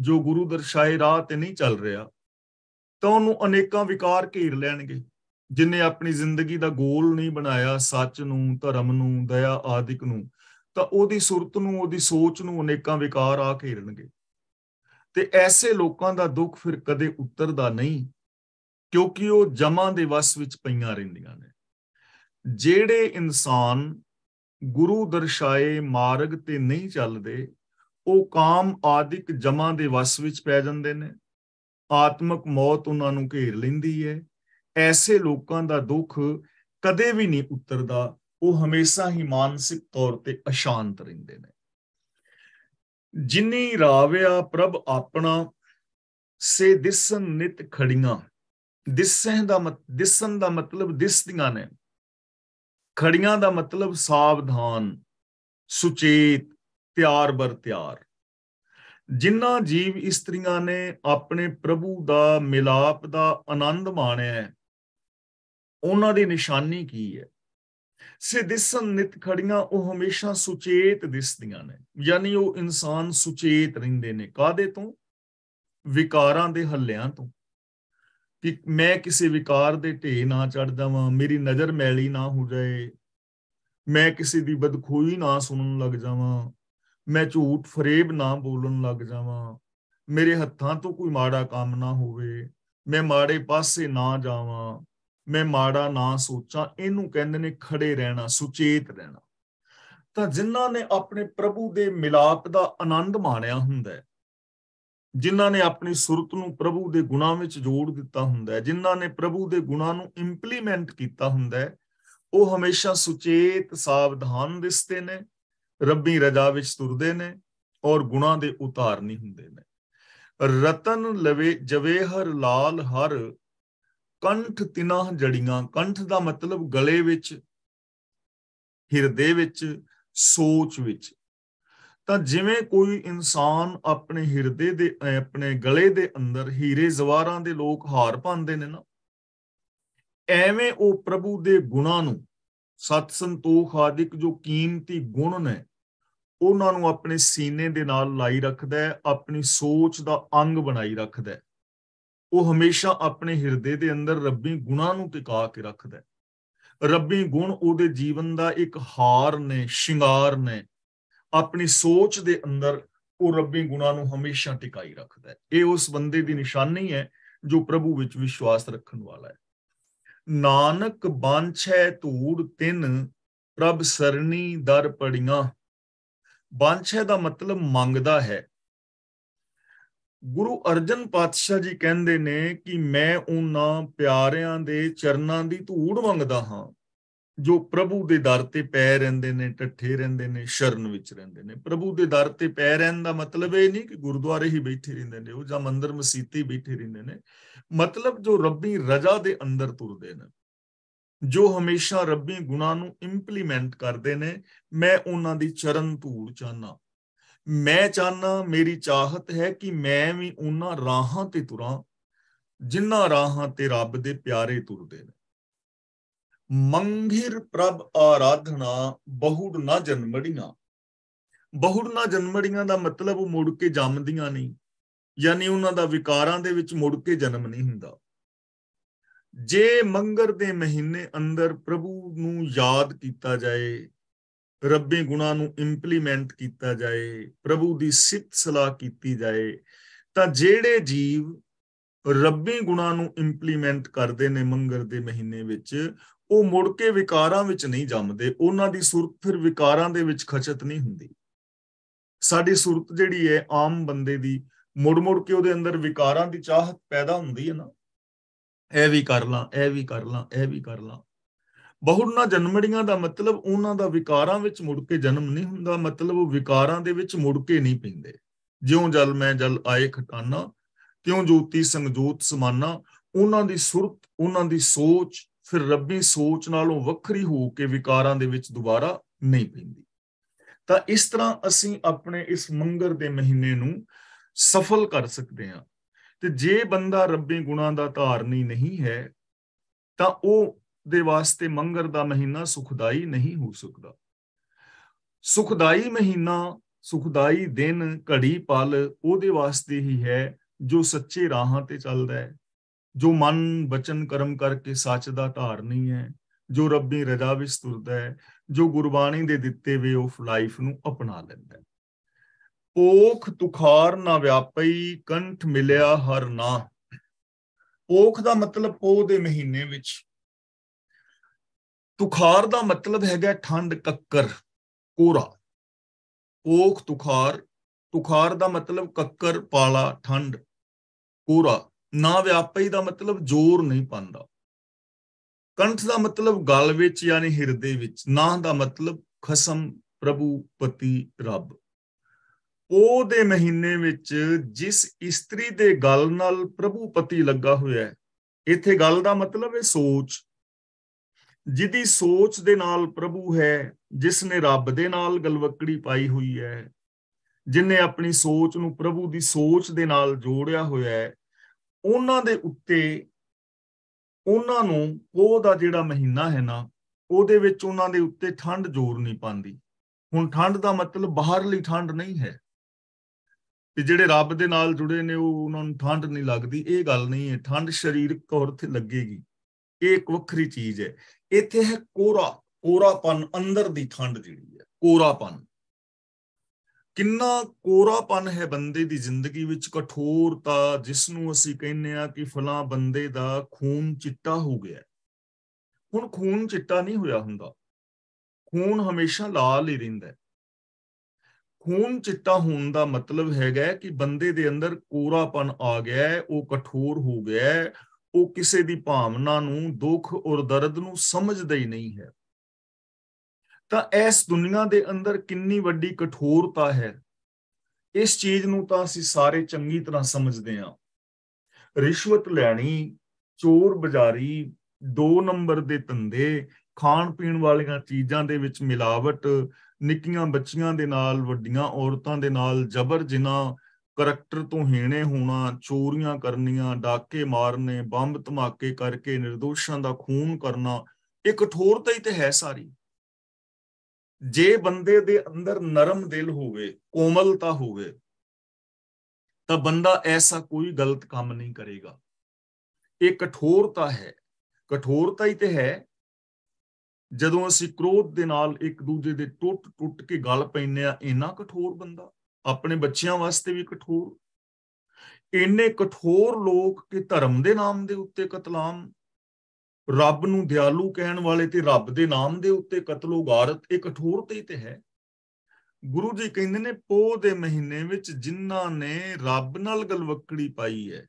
ਜੋ ਗੁਰੂ ਦਰਸਾਏ ਰਾਹ ਤੇ ਨਹੀਂ ਚੱਲ ਰਿਹਾ। ਤਾਂ ਉਹਨੂੰ ਅਨੇਕਾਂ ਵਿਕਾਰ ਘੇਰ ਲੈਣਗੇ। ਜਿਨੇ ਆਪਣੀ ਜ਼ਿੰਦਗੀ ਦਾ ਗੋਲ ਨਹੀਂ ਬਣਾਇਆ, ਸੱਚ ਨੂੰ, ਧਰਮ ਨੂੰ, ਦਇਆ ਆਦਿਕ ਨੂੰ, ਤਾਂ ਉਹਦੀ ਸੁਰਤ ਨੂੰ, ਉਹਦੀ ਸੋਚ ਨੂੰ ਅਨੇਕਾਂ ਵਿਕਾਰ ਆ ਘੇਰਨਗੇ। ਤੇ ਐਸੇ ਲੋਕਾਂ ਦਾ ਦੁੱਖ ਫਿਰ ਕਦੇ ਉਤਰਦਾ ਨਹੀਂ, ਕਿਉਂਕਿ ਉਹ ਜਮਾਂ ਦੇ ਵਸ ਵਿੱਚ ਪਈਆਂ ਰਹਿੰਦੀਆਂ ਨੇ। ਜਿਹੜੇ ਇਨਸਾਨ ਗੁਰੂ ਦਰਸਾਏ ਮਾਰਗ ਤੇ ਨਹੀਂ ਚੱਲਦੇ, ਉਹ ਕਾਮ ਆਦਿਕ ਜਮਾਂ ਦੇ ਵਸ ਵਿੱਚ ਪੈ ਜਾਂਦੇ ਨੇ। ਆਤਮਿਕ ਮੌਤ ਉਹਨਾਂ ਨੂੰ ਘੇਰ ਲੈਂਦੀ ਹੈ। ਐਸੇ ਲੋਕਾਂ ਦਾ ਦੁੱਖ ਕਦੇ ਵੀ ਨਹੀਂ ਉਤਰਦਾ। ਉਹ ਹਮੇਸ਼ਾ ਹੀ ਮਾਨਸਿਕ ਤੌਰ ਤੇ ਅਸ਼ਾਂਤ ਰਹਿੰਦੇ ਨੇ। ਜਿਨੀ ਰਾਵਿਆ ਪ੍ਰਭ ਆਪਣਾ ਸੇ ਦਿਸਨ ਨਿਤ ਖੜੀਆਂ। ਦਿਸਹਿ ਦਾ ਮਤ, ਦਿਸਨ ਦਾ ਮਤਲਬ ਦਿਸਦੀਆਂ ਨੇ। ਖੜੀਆਂ ਦਾ ਮਤਲਬ ਸਾਵਧਾਨ, ਸੁਚੇਤ, ਤਿਆਰ ਬਰ ਤਿਆਰ। ਜਿਨ੍ਹਾਂ ਜੀਵ ਇਸਤਰੀਆਂ ਨੇ ਆਪਣੇ ਪ੍ਰਭੂ ਦਾ ਮਿਲਾਪ ਦਾ ਆਨੰਦ ਮਾਣਿਆ ਉਹਨਾਂ ਦੀ ਨਿਸ਼ਾਨੀ ਕੀ ਹੈ? ਸੇ ਦਿਸਨ ਨਿਤ ਖੜੀਆਂ ਉਹ ਹਮੇਸ਼ਾ ਸੁਚੇਤ ਦਿਸਦੀਆਂ ਨੇ, ਯਾਨੀ ਉਹ ਇਨਸਾਨ ਸੁਚੇਤ ਰਹਿੰਦੇ ਨੇ। ਕਾਦੇ ਤੋਂ? ਵਿਕਾਰਾਂ ਦੇ ਹੱਲਿਆਂ ਤੋਂ। ਕਿ ਮੈਂ ਕਿਸੇ ਵਿਕਾਰ ਦੇ ਢੇ ਨਾ ਚੜ ਜਾਵਾਂ, ਮੇਰੀ ਨਜ਼ਰ ਮੈਲੀ ਨਾ ਹੋ ਜਾਏ, ਮੈਂ ਕਿਸੇ ਦੀ ਬਦਖੋਈ ਨਾ ਸੁਣਨ ਲੱਗ ਜਾਵਾਂ। ਮੈਂ ਝੂਠ ਫਰੇਬ ਨਾ ਬੋਲਣ ਲੱਗ ਜਾਵਾਂ। ਮੇਰੇ ਹੱਥਾਂ ਤੋਂ ਕੋਈ ਮਾੜਾ ਕੰਮ ਨਾ ਹੋਵੇ। ਮੈਂ ਮਾੜੇ ਪਾਸੇ ਨਾ ਜਾਵਾਂ। ਮੈਂ ਮਾੜਾ ਨਾ ਸੋਚਾਂ। ਇਹਨੂੰ ਕਹਿੰਦੇ ਨੇ ਖੜੇ ਰਹਿਣਾ, ਸੁਚੇਤ ਰਹਿਣਾ। ਤਾਂ ਜਿਨ੍ਹਾਂ ਨੇ ਆਪਣੇ ਪ੍ਰਭੂ ਦੇ ਮਿਲਾਪ ਦਾ ਆਨੰਦ ਮਾਣਿਆ ਹੁੰਦਾ ਹੈ, ਜਿਨ੍ਹਾਂ ਨੇ ਆਪਣੀ ਸੁਰਤ ਨੂੰ ਪ੍ਰਭੂ ਦੇ ਗੁਣਾਂ ਵਿੱਚ ਜੋੜ ਦਿੱਤਾ ਹੁੰਦਾ ਹੈ, ਜਿਨ੍ਹਾਂ ਨੇ ਪ੍ਰਭੂ ਦੇ ਗੁਣਾਂ ਨੂੰ ਇੰਪਲੀਮੈਂਟ ਕੀਤਾ ਹੁੰਦਾ ਹੈ, ਉਹ ਹਮੇਸ਼ਾ ਸੁਚੇਤ, ਸਾਵਧਾਨ ਦਿਸਦੇ ਨੇ। ਰੱਬੀ ਰਜਾ ਵਿੱਚ ਤੁਰਦੇ ਨੇ ਔਰ ਗੁਣਾਂ ਦੇ ਉਤਾਰਨੀ ਹੁੰਦੇ ਨੇ। ਰਤਨ ਲਵੇ ਜਵੇਹਰ ਲਾਲ ਹਰ, ਕੰਠ ਤਿਨਾ ਜੜੀਆਂ। ਕੰਠ ਦਾ ਮਤਲਬ ਗਲੇ ਵਿੱਚ, ਹਿਰਦੇ ਵਿੱਚ, ਸੋਚ ਵਿੱਚ। ਤਾਂ ਜਿਵੇਂ ਕੋਈ ਇਨਸਾਨ ਆਪਣੇ ਹਿਰਦੇ ਦੇ, ਆਪਣੇ ਗਲੇ ਦੇ ਅੰਦਰ ਹੀਰੇ ਜ਼ਵਾਰਾਂ ਦੇ ਲੋਕ ਹਾਰ ਪਾਉਂਦੇ ਨੇ ਨਾ, ਐਵੇਂ ਉਹ ਪ੍ਰਭੂ ਦੇ ਗੁਣਾਂ ਨੂੰ ਸਤ ਸੰਤੋਖ ਆਦਿਕ ਜੋ ਕੀਮਤੀ ਗੁਣ ਨੇ ਉਹਨਾਂ ਨੂੰ ਆਪਣੇ ਸੀਨੇ ਦੇ ਨਾਲ ਲਾਈ ਰੱਖਦਾ ਹੈ, ਆਪਣੀ ਸੋਚ ਦਾ ਅੰਗ ਬਣਾਈ ਰੱਖਦਾ ਹੈ। ਉਹ ਹਮੇਸ਼ਾ ਆਪਣੇ ਹਿਰਦੇ ਦੇ ਅੰਦਰ ਰੱਬੀ ਗੁਣਾਂ ਨੂੰ ਟਿਕਾ ਕੇ ਰੱਖਦਾ ਹੈ। ਰੱਬੀ ਗੁਣ ਉਹਦੇ ਜੀਵਨ ਦਾ ਇੱਕ ਹਾਰ ਨੇ, ਸ਼ਿੰਗਾਰ ਨੇ। ਆਪਣੀ ਸੋਚ ਦੇ ਅੰਦਰ ਉਹ ਰੱਬੀ ਗੁਣਾਂ ਨੂੰ ਹਮੇਸ਼ਾ ਟਿਕਾਈ ਰੱਖਦਾ ਹੈ। ਇਹ ਉਸ ਬੰਦੇ ਦੀ ਨਿਸ਼ਾਨੀ ਹੈ ਜੋ ਪ੍ਰਭੂ ਵਿੱਚ ਵਿਸ਼ਵਾਸ ਰੱਖਣ ਵਾਲਾ ਹੈ। ਨਾਨਕ ਬਾਂਛੈ ਧੂੜ ਤਿੰਨ, ਪ੍ਰਭ ਸਰਣੀ ਦਰ ਪੜੀਆਂ। ਬਾਂਛੈ ਦਾ ਮਤਲਬ ਮੰਗਦਾ ਹੈ। ਗੁਰੂ ਅਰਜਨ ਪਾਤਸ਼ਾਹ ਜੀ ਕਹਿੰਦੇ ਨੇ ਕਿ ਮੈਂ ਉਹਨਾਂ ਪਿਆਰਿਆਂ ਦੇ ਚਰਨਾਂ ਦੀ ਧੂੜ ਮੰਗਦਾ ਹਾਂ, ਜੋ ਪ੍ਰਭੂ ਦੇ ਦਰ ਤੇ ਪੈ ਰਹਿੰਦੇ ਨੇ ਟੱਠੇ ਰਹਿੰਦੇ ਨੇ, ਸ਼ਰਨ ਵਿੱਚ ਰਹਿੰਦੇ ਨੇ। ਪ੍ਰਭੂ ਦੇ ਦਰ ਤੇ ਪੈ ਰਹਿਣ ਦਾ ਮਤਲਬ ਇਹ ਨਹੀਂ ਕਿ ਗੁਰਦੁਆਰੇ ਹੀ ਬੈਠੇ ਰਹਿੰਦੇ ਨੇ ਉਹ ਜਾਂ ਮੰਦਰ ਮਸੀਤੀ ਬੈਠੇ ਰਹਿੰਦੇ ਨੇ। ਮਤਲਬ ਜੋ ਰੱਬੀ ਰਜਾ ਦੇ ਅੰਦਰ ਤੁਰਦੇ ਨੇ। ਜੋ ਹਮੇਸ਼ਾ ਰੱਬੀ ਗੁਣਾਂ ਨੂੰ ਇੰਪਲੀਮੈਂਟ ਕਰਦੇ ਨੇ, ਮੈਂ ਉਹਨਾਂ ਦੀ ਚਰਨ ਧੂੜ ਚਾਹਨਾ। ਮੈਂ ਚਾਹਨਾ, ਮੇਰੀ ਚਾਹਤ ਹੈ ਕਿ ਮੈਂ ਵੀ ਉਹਨਾਂ ਰਾਹਾਂ ਤੇ ਤੁਰਾਂ, ਜਿਨ੍ਹਾਂ ਰਾਹਾਂ ਤੇ ਰੱਬ ਦੇ ਪਿਆਰੇ ਤੁਰਦੇ ਨੇ। ਮੰਘਿਰ ਪ੍ਰਭ ਆਰਾਧਨਾ, ਬਹੁੜ ਨਾ ਜਨਮੜੀਆਂ। ਬਹੁੜ ਨਾ ਜਨਮੜੀਆਂ ਦਾ ਮਤਲਬ ਉਹ ਮੁੜ ਕੇ ਜੰਮਦੀਆਂ ਨਹੀਂ, ਯਾਨੀ ਉਹਨਾਂ ਦਾ ਵਿਕਾਰਾਂ ਦੇ ਵਿੱਚ ਮੁੜ ਕੇ ਜਨਮ ਨਹੀਂ ਹੁੰਦਾ। ਜੇ ਮੰਗਰ ਦੇ ਮਹੀਨੇ ਅੰਦਰ ਪ੍ਰਭੂ ਨੂੰ ਯਾਦ ਕੀਤਾ ਜਾਏ, ਰੱਬੀ ਗੁਣਾਂ ਨੂੰ ਇੰਪਲੀਮੈਂਟ ਕੀਤਾ ਜਾਏ, ਪ੍ਰਭੂ ਦੀ ਸਿਫਤ ਸਲਾਹ ਕੀਤੀ ਜਾਏ, ਤਾਂ ਜਿਹੜੇ ਜੀਵ ਰੱਬੀ ਗੁਣਾਂ ਨੂੰ ਇੰਪਲੀਮੈਂਟ ਕਰਦੇ ਨੇ ਮੰਗਰ ਦੇ ਮਹੀਨੇ ਵਿੱਚ, ਉਹ ਮੁੜ ਕੇ ਵਿਕਾਰਾਂ ਵਿੱਚ ਨਹੀਂ ਜੰਮਦੇ, ਉਹਨਾਂ ਦੀ ਸੁਰਤ ਫਿਰ ਵਿਕਾਰਾਂ ਦੇ ਵਿੱਚ ਖਚਤ ਨਹੀਂ ਹੁੰਦੀ। ਸਾਡੀ ਸੁਰਤ ਜਿਹੜੀ ਹੈ, ਆਮ ਬੰਦੇ ਦੀ ਮੁੜ ਮੁੜ ਕੇ ਉਹਦੇ ਅੰਦਰ ਵਿਕਾਰਾਂ ਦੀ ਚਾਹਤ ਪੈਦਾ ਹੁੰਦੀ ਹੈ ਨਾ। ਇਹ ਵੀ ਕਰ ਲਾਂ, ਇਹ ਵੀ ਕਰ ਲਾਂ, ਇਹ ਵੀ ਕਰ ਲਾਂ। ਬਹੁੜਨਾ ਜਨਮੜੀਆਂ ਦਾ ਮਤਲਬ ਉਹਨਾਂ ਦਾ ਵਿਕਾਰਾਂ ਵਿੱਚ ਮੁੜ ਕੇ ਜਨਮ ਨਹੀਂ ਹੁੰਦਾ, ਮਤਲਬ ਉਹ ਵਿਕਾਰਾਂ ਦੇ ਵਿੱਚ ਮੁੜ ਕੇ ਨਹੀਂ ਪੈਂਦੇ। ਜਿਉਂ ਜਲ ਮੈਂ ਜਲ ਆਏ ਖਟਾਨਾ, ਤਿਉਂ ਜੋਤੀ ਸੰਜੋਤ ਸਮਾਨਾ। ਉਹਨਾਂ ਦੀ ਸੁਰਤ, ਉਹਨਾਂ ਦੀ ਸੋਚ, ਫਿਰ ਰੱਬੀ ਸੋਚ ਨਾਲੋਂ ਵੱਖਰੀ ਹੋ ਕੇ ਵਿਕਾਰਾਂ ਦੇ ਵਿੱਚ ਦੁਬਾਰਾ ਨਹੀਂ ਪੈਂਦੀ। ਤਾਂ ਇਸ ਤਰ੍ਹਾਂ ਅਸੀਂ ਆਪਣੇ ਇਸ ਮੰਗਰ ਦੇ ਮਹੀਨੇ ਨੂੰ ਸਫਲ ਕਰ ਸਕਦੇ ਹਾਂ। ਤੇ ਜੇ ਬੰਦਾ ਰੱਬੀ ਗੁਣਾਂ ਦਾ ਧਾਰਨੀ ਨਹੀਂ ਹੈ, ਤਾਂ ਉਹ ਦੇ ਵਾਸਤੇ ਮੰਗਰ ਦਾ ਮਹੀਨਾ ਸੁਖਦਾਈ ਨਹੀਂ ਹੋ ਸਕਦਾ। ਸੁਖਦਾਈ ਮਹੀਨਾ, ਸੁਖਦਾਈ ਦਿਨ, ਘੜੀ, ਪਲ ਉਹਦੇ ਵਾਸਤੇ ਹੀ ਹੈ ਜੋ ਸੱਚੇ ਰਾਹਾਂ ਤੇ ਚੱਲਦਾ ਹੈ, ਜੋ ਮਨ, ਬਚਨ, ਕਰਮ ਕਰਕੇ ਸੱਚ ਦਾ ਧਾਰਨੀ ਹੈ, ਜੋ ਰੱਬੀ ਰਜ਼ਾ ਵਿੱਚ ਤੁਰਦਾ ਹੈ, ਜੋ ਗੁਰਬਾਣੀ ਦੇ ਦਿੱਤੇ ਵੇ ਆਫ ਲਾਈਫ ਨੂੰ ਅਪਣਾ ਲੈਂਦਾ ਹੈ। ਪੋਖ ਤੁਖਾਰ ਨਾ ਵਿਆਪਈ ਕੰਠ ਮਿਲਿਆ ਹਰ ਨਾ। ਪੋਖ ਦਾ ਮਤਲਬ ਪੋ ਦੇ ਮਹੀਨੇ ਵਿੱਚ। ਤੁਖਾਰ ਦਾ ਮਤਲਬ ਹੈਗਾ ਠੰਡ, ਕੱਕਰ, ਕੋਰਾ। ਪੋਖ ਤੁਖਾਰ ਤੁਖਾਰ ਦਾ ਮਤਲਬ ਕੱਕਰ, ਪਾਲਾ, ਠੰਡ, ਕੋਰਾ। ਨਾ ਵਿਆਪਈ ਦਾ ਮਤਲਬ ਜ਼ੋਰ ਨਹੀਂ ਪਾਉਂਦਾ। ਕੰਠ ਦਾ ਮਤਲਬ ਗਲ ਵਿੱਚ ਯਾਨੀ ਹਿਰਦੇ ਵਿੱਚ। ਨਾ ਦਾ ਮਤਲਬ ਖਸਮ, ਪ੍ਰਭੂ, ਪਤੀ, ਰੱਬ। ਉਹ ਦੇ ਮਹੀਨੇ ਵਿੱਚ ਜਿਸ ਇਸਤਰੀ ਦੇ ਗਲ ਨਾਲ ਪ੍ਰਭੂ ਪਤੀ ਲੱਗਾ ਹੋਇਆ ਹੈ, ਇੱਥੇ ਗੱਲ ਦਾ ਮਤਲਬ ਹੈ ਸੋਚ। ਜਿਹਦੀ ਸੋਚ ਦੇ ਨਾਲ ਪ੍ਰਭੂ ਹੈ, ਜਿਸ ਨੇ ਰੱਬ ਦੇ ਨਾਲ ਗਲਵਕੜੀ ਪਾਈ ਹੋਈ ਹੈ, ਜਿਨੇ ਆਪਣੀ ਸੋਚ ਨੂੰ ਪ੍ਰਭੂ ਦੀ ਸੋਚ ਦੇ ਨਾਲ ਜੋੜਿਆ ਹੋਇਆ ਹੈ, ਉਹਨਾਂ ਦੇ ਉੱਤੇ ਉਹਨਾਂ ਨੂੰ ਉਹ ਦਾ ਜਿਹੜਾ ਮਹੀਨਾ ਹੈ ਨਾ, ਉਹਦੇ ਵਿੱਚ ਉਹਨਾਂ ਦੇ ਉੱਤੇ ਠੰਡ ਜ਼ੋਰ ਨਹੀਂ ਪਾਉਂਦੀ। ਹੁਣ ਠੰਡ ਦਾ ਮਤਲਬ ਬਾਹਰਲੀ ਠੰਡ ਨਹੀਂ ਹੈ। ਤੇ ਜਿਹੜੇ ਰੱਬ ਦੇ ਨਾਲ ਜੁੜੇ ਨੇ, ਉਹ ਉਹਨਾਂ ਨੂੰ ਠੰਡ ਨਹੀਂ ਲੱਗਦੀ। ਇਹ ਗੱਲ ਨਹੀਂ ਹੈ। ਠੰਡ ਸਰੀਰਕ ਤੌਰ ਤੇ ਲੱਗੇਗੀ। ਇਹ ਇੱਕ ਵੱਖਰੀ ਚੀਜ਼ ਹੈ। ਇੱਥੇ ਹੈ ਕੋਰਾ। ਕੋਰਾਪਨ ਅੰਦਰ ਦੀ ਠੰਡ ਜਿਹੜੀ ਹੈ। ਕੋਰਾਪਨ। ਕਿੰਨਾ ਕੋਰਾਪਨ ਹੈ ਬੰਦੇ ਦੀ ਜ਼ਿੰਦਗੀ ਵਿੱਚ? ਕਠੋਰਤਾ ਜਿਸ ਨੂੰ ਅਸੀਂ ਕਹਿੰਦੇ ਆ ਕਿ ਫਲਾਂ ਬੰਦੇ ਦਾ ਖੂਨ ਚਿੱਟਾ ਹੋ ਗਿਆ ਹੁਣ ਖੂਨ ਚਿੱਟਾ ਨਹੀਂ ਹੋਇਆ ਹੁੰਦਾ। ਖੂਨ ਹਮੇਸ਼ਾ ਲਾਲ ਹੀ ਰਹਿੰਦਾ ਹੈ। ਖੂਨ ਚਿੱਟਾ ਹੋਣ ਦਾ ਮਤਲਬ ਹੈਗਾ ਕਿ ਬੰਦੇ ਦੇ ਅੰਦਰ ਕੋਰਾਪਨ ਆ ਗਿਆ ਹੈ, ਉਹ ਕਠੋਰ ਹੋ ਗਿਆ ਹੈ, ਉਹ ਕਿਸੇ ਦੀ ਭਾਵਨਾ ਨੂੰ ਦੁੱਖ ਔਰ ਦਰਦ ਨੂੰ ਸਮਝਦਾ ਹੀ ਨਹੀਂ ਹੈ। ਤਾਂ ਇਸ ਦੁਨੀਆ ਦੇ ਅੰਦਰ ਕਿੰਨੀ ਵੱਡੀ ਕਠੋਰਤਾ ਹੈ, ਇਸ ਚੀਜ਼ ਨੂੰ ਤਾਂ ਅਸੀਂ ਸਾਰੇ ਚੰਗੀ ਤਰ੍ਹਾਂ ਸਮਝਦੇ ਹਾਂ। ਰਿਸ਼ਵਤ ਲੈਣੀ, ਚੋਰ ਬਜ਼ਾਰੀ, ਦੋ ਨੰਬਰ ਦੇ ਧੰਦੇ ਖਾਣ ਪੀਣ ਵਾਲੀਆਂ ਚੀਜ਼ਾਂ ਦੇ ਵਿੱਚ ਮਿਲਾਵਟ, ਨਿੱਕੀਆਂ ਬੱਚੀਆਂ ਦੇ ਨਾਲ, ਵੱਡੀਆਂ ਔਰਤਾਂ ਦੇ ਨਾਲ, ਜਬਰ ਜਿਨਾ ਕਰੈਕਟਰ ਤੋਂ ਹੀਣੇ ਹੋਣਾ, ਚੋਰੀਆਂ ਕਰਨੀਆਂ, ਡਾਕੇ ਮਾਰਨੇ, ਬੰਬ ਧਮਾਕੇ ਕਰਕੇ નિર્ਦੋਸ਼ਾਂ ਦਾ ਖੂਨ ਕਰਨਾ ਇਹ ਕਠੋਰਤਾ ਹੀ ਤੇ ਹੈ ਸਾਰੀ। ਜੇ ਬੰਦੇ ਦੇ ਅੰਦਰ ਨਰਮ ਦਿਲ ਹੋਵੇ ਕੋਮਲਤਾ ਹੋਵੇ, ਤਾਂ ਬੰਦਾ ਐਸਾ ਕੋਈ ਗਲਤ ਕੰਮ ਨਹੀਂ ਕਰੇਗਾ। ਇਹ ਕਠੋਰਤਾ ਹੈ ਕਠੋਰਤਾ ਹੀ ਤੇ ਹੈ ਜਦੋਂ ਅਸੀਂ ਕ੍ਰੋਧ ਦੇ ਨਾਲ ਇੱਕ ਦੂਜੇ ਦੇ ਟੁੱਟ ਟੁੱਟ ਕੇ ਗੱਲ ਪੈਨੇ ਆ ਇੰਨਾ ਕਠੋਰ ਬੰਦਾ, ਆਪਣੇ ਬੱਚਿਆਂ ਵਾਸਤੇ ਵੀ ਕਠੋਰ। ਇੰਨੇ ਕਠੋਰ ਲੋਕ ਕਿ ਧਰਮ ਦੇ ਨਾਮ ਦੇ ਉੱਤੇ ਕਤਲਾਮ, ਰੱਬ ਨੂੰ ਦਿਆਲੂ ਕਹਿਣ ਵਾਲੇ ਤੇ ਰੱਬ ਦੇ ਨਾਮ ਦੇ ਉੱਤੇ ਕਤਲੋਗਾਰਤ ਇਹ ਕਠੋਰਤਾ ਹੀ ਤੇ ਹੈ। ਗੁਰੂ ਜੀ ਕਹਿੰਦੇ ਨੇ, ਪੋਹ ਦੇ ਮਹੀਨੇ ਵਿੱਚ ਜਿਨ੍ਹਾਂ ਨੇ ਰੱਬ ਨਾਲ ਗਲਵਕੜੀ ਪਾਈ ਹੈ,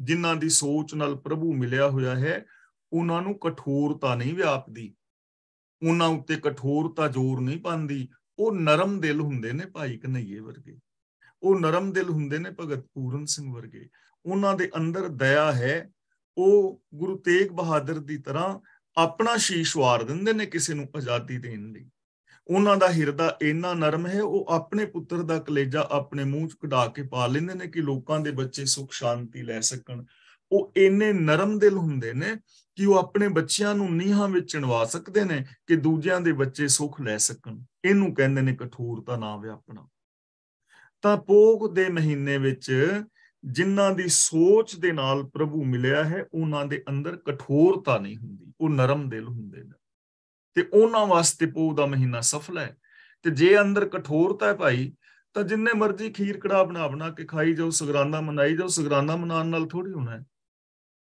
ਜਿਨ੍ਹਾਂ ਦੀ ਸੋਚ ਨਾਲ ਪ੍ਰਭੂ ਮਿਲਿਆ ਹੋਇਆ ਹੈ, ਉਹਨਾਂ ਨੂੰ ਕਠੋਰਤਾ ਨਹੀਂ ਵਿਆਪਦੀ। ਉਹਨਾਂ ਉੱਤੇ ਕਠੋਰਤਾ ਜ਼ੋਰ ਨਹੀਂ ਪਾਉਂਦੀ, ਉਹ ਨਰਮ ਦਿਲ ਹੁੰਦੇ ਨੇ ਭਾਈ ਕਨਈਏ ਵਰਗੇ। ਉਹ ਨਰਮ ਦਿਲ ਹੁੰਦੇ ਨੇ ਭਗਤ ਪੂਰਨ ਸਿੰਘ ਵਰਗੇ। ਉਹਨਾਂ ਦੇ ਅੰਦਰ ਦਇਆ ਹੈ, ਉਹ ਗੁਰੂ ਤੇਗ ਬਹਾਦਰ ਦੀ ਤਰ੍ਹਾਂ ਆਪਣਾ ਸ਼ੀਸ਼ ਵਾਰ ਦਿੰਦੇ ਨੇ ਕਿਸੇ ਨੂੰ ਆਜ਼ਾਦੀ ਦੇਣ ਲਈ। ਉਹਨਾਂ ਦਾ ਹਿਰਦਾ ਇੰਨਾ ਨਰਮ ਹੈ, ਉਹ ਆਪਣੇ ਪੁੱਤਰ ਦਾ ਕਲੇਜਾ ਆਪਣੇ ਮੂੰਹ 'ਚ ਕਢਾ ਕੇ ਪਾ ਲੈਂਦੇ ਨੇ ਕਿ ਲੋਕਾਂ ਦੇ ਬੱਚੇ ਸੁਖ ਸ਼ਾਂਤੀ ਲੈ ਸਕਣ। ਉਹ ਇੰਨੇ ਨਰਮ ਦਿਲ ਹੁੰਦੇ ਨੇ ਕਿ ਉਹ ਆਪਣੇ ਬੱਚਿਆਂ ਨੂੰ ਨੀਹਾਂ ਵਿੱਚ ਚਿਣਵਾ ਸਕਦੇ ਨੇ ਕਿ ਦੂਜਿਆਂ ਦੇ ਬੱਚੇ ਸੁੱਖ ਲੈ ਸਕਣ। ਇਹਨੂੰ ਕਹਿੰਦੇ ਨੇ ਕਠੋਰਤਾ ਨਾ ਵਿਆਪਣਾ। ਤਾਂ ਪੋਖ ਦੇ ਮਹੀਨੇ ਵਿੱਚ ਜਿਨ੍ਹਾਂ ਦੀ ਸੋਚ ਦੇ ਨਾਲ ਪ੍ਰਭੂ ਮਿਲਿਆ ਹੈ, ਉਹਨਾਂ ਦੇ ਅੰਦਰ ਕਠੋਰਤਾ ਨਹੀਂ ਹੁੰਦੀ। ਉਹ ਨਰਮ ਦਿਲ ਹੁੰਦੇ ਨੇ। ਤੇ ਉਹਨਾਂ ਵਾਸਤੇ ਪੋਹ ਦਾ ਮਹੀਨਾ ਸਫਲ ਹੈ। ਤੇ ਜੇ ਅੰਦਰ ਕਠੋਰਤਾ ਹੈ ਭਾਈ, ਤਾਂ ਜਿੰਨੇ ਮਰਜ਼ੀ ਖੀਰ ਕੜਾ ਬਣਾ ਬਣਾ ਕੇ ਖਾਈ ਜਾਓ, ਸਗਰਾਨਾ ਮਨਾਈ ਜਾਓ, ਸਗਰਾਨਾ ਮਨਾਉਣ ਨਾਲ ਥੋੜੀ ਹੋਣਾ ਹੈ।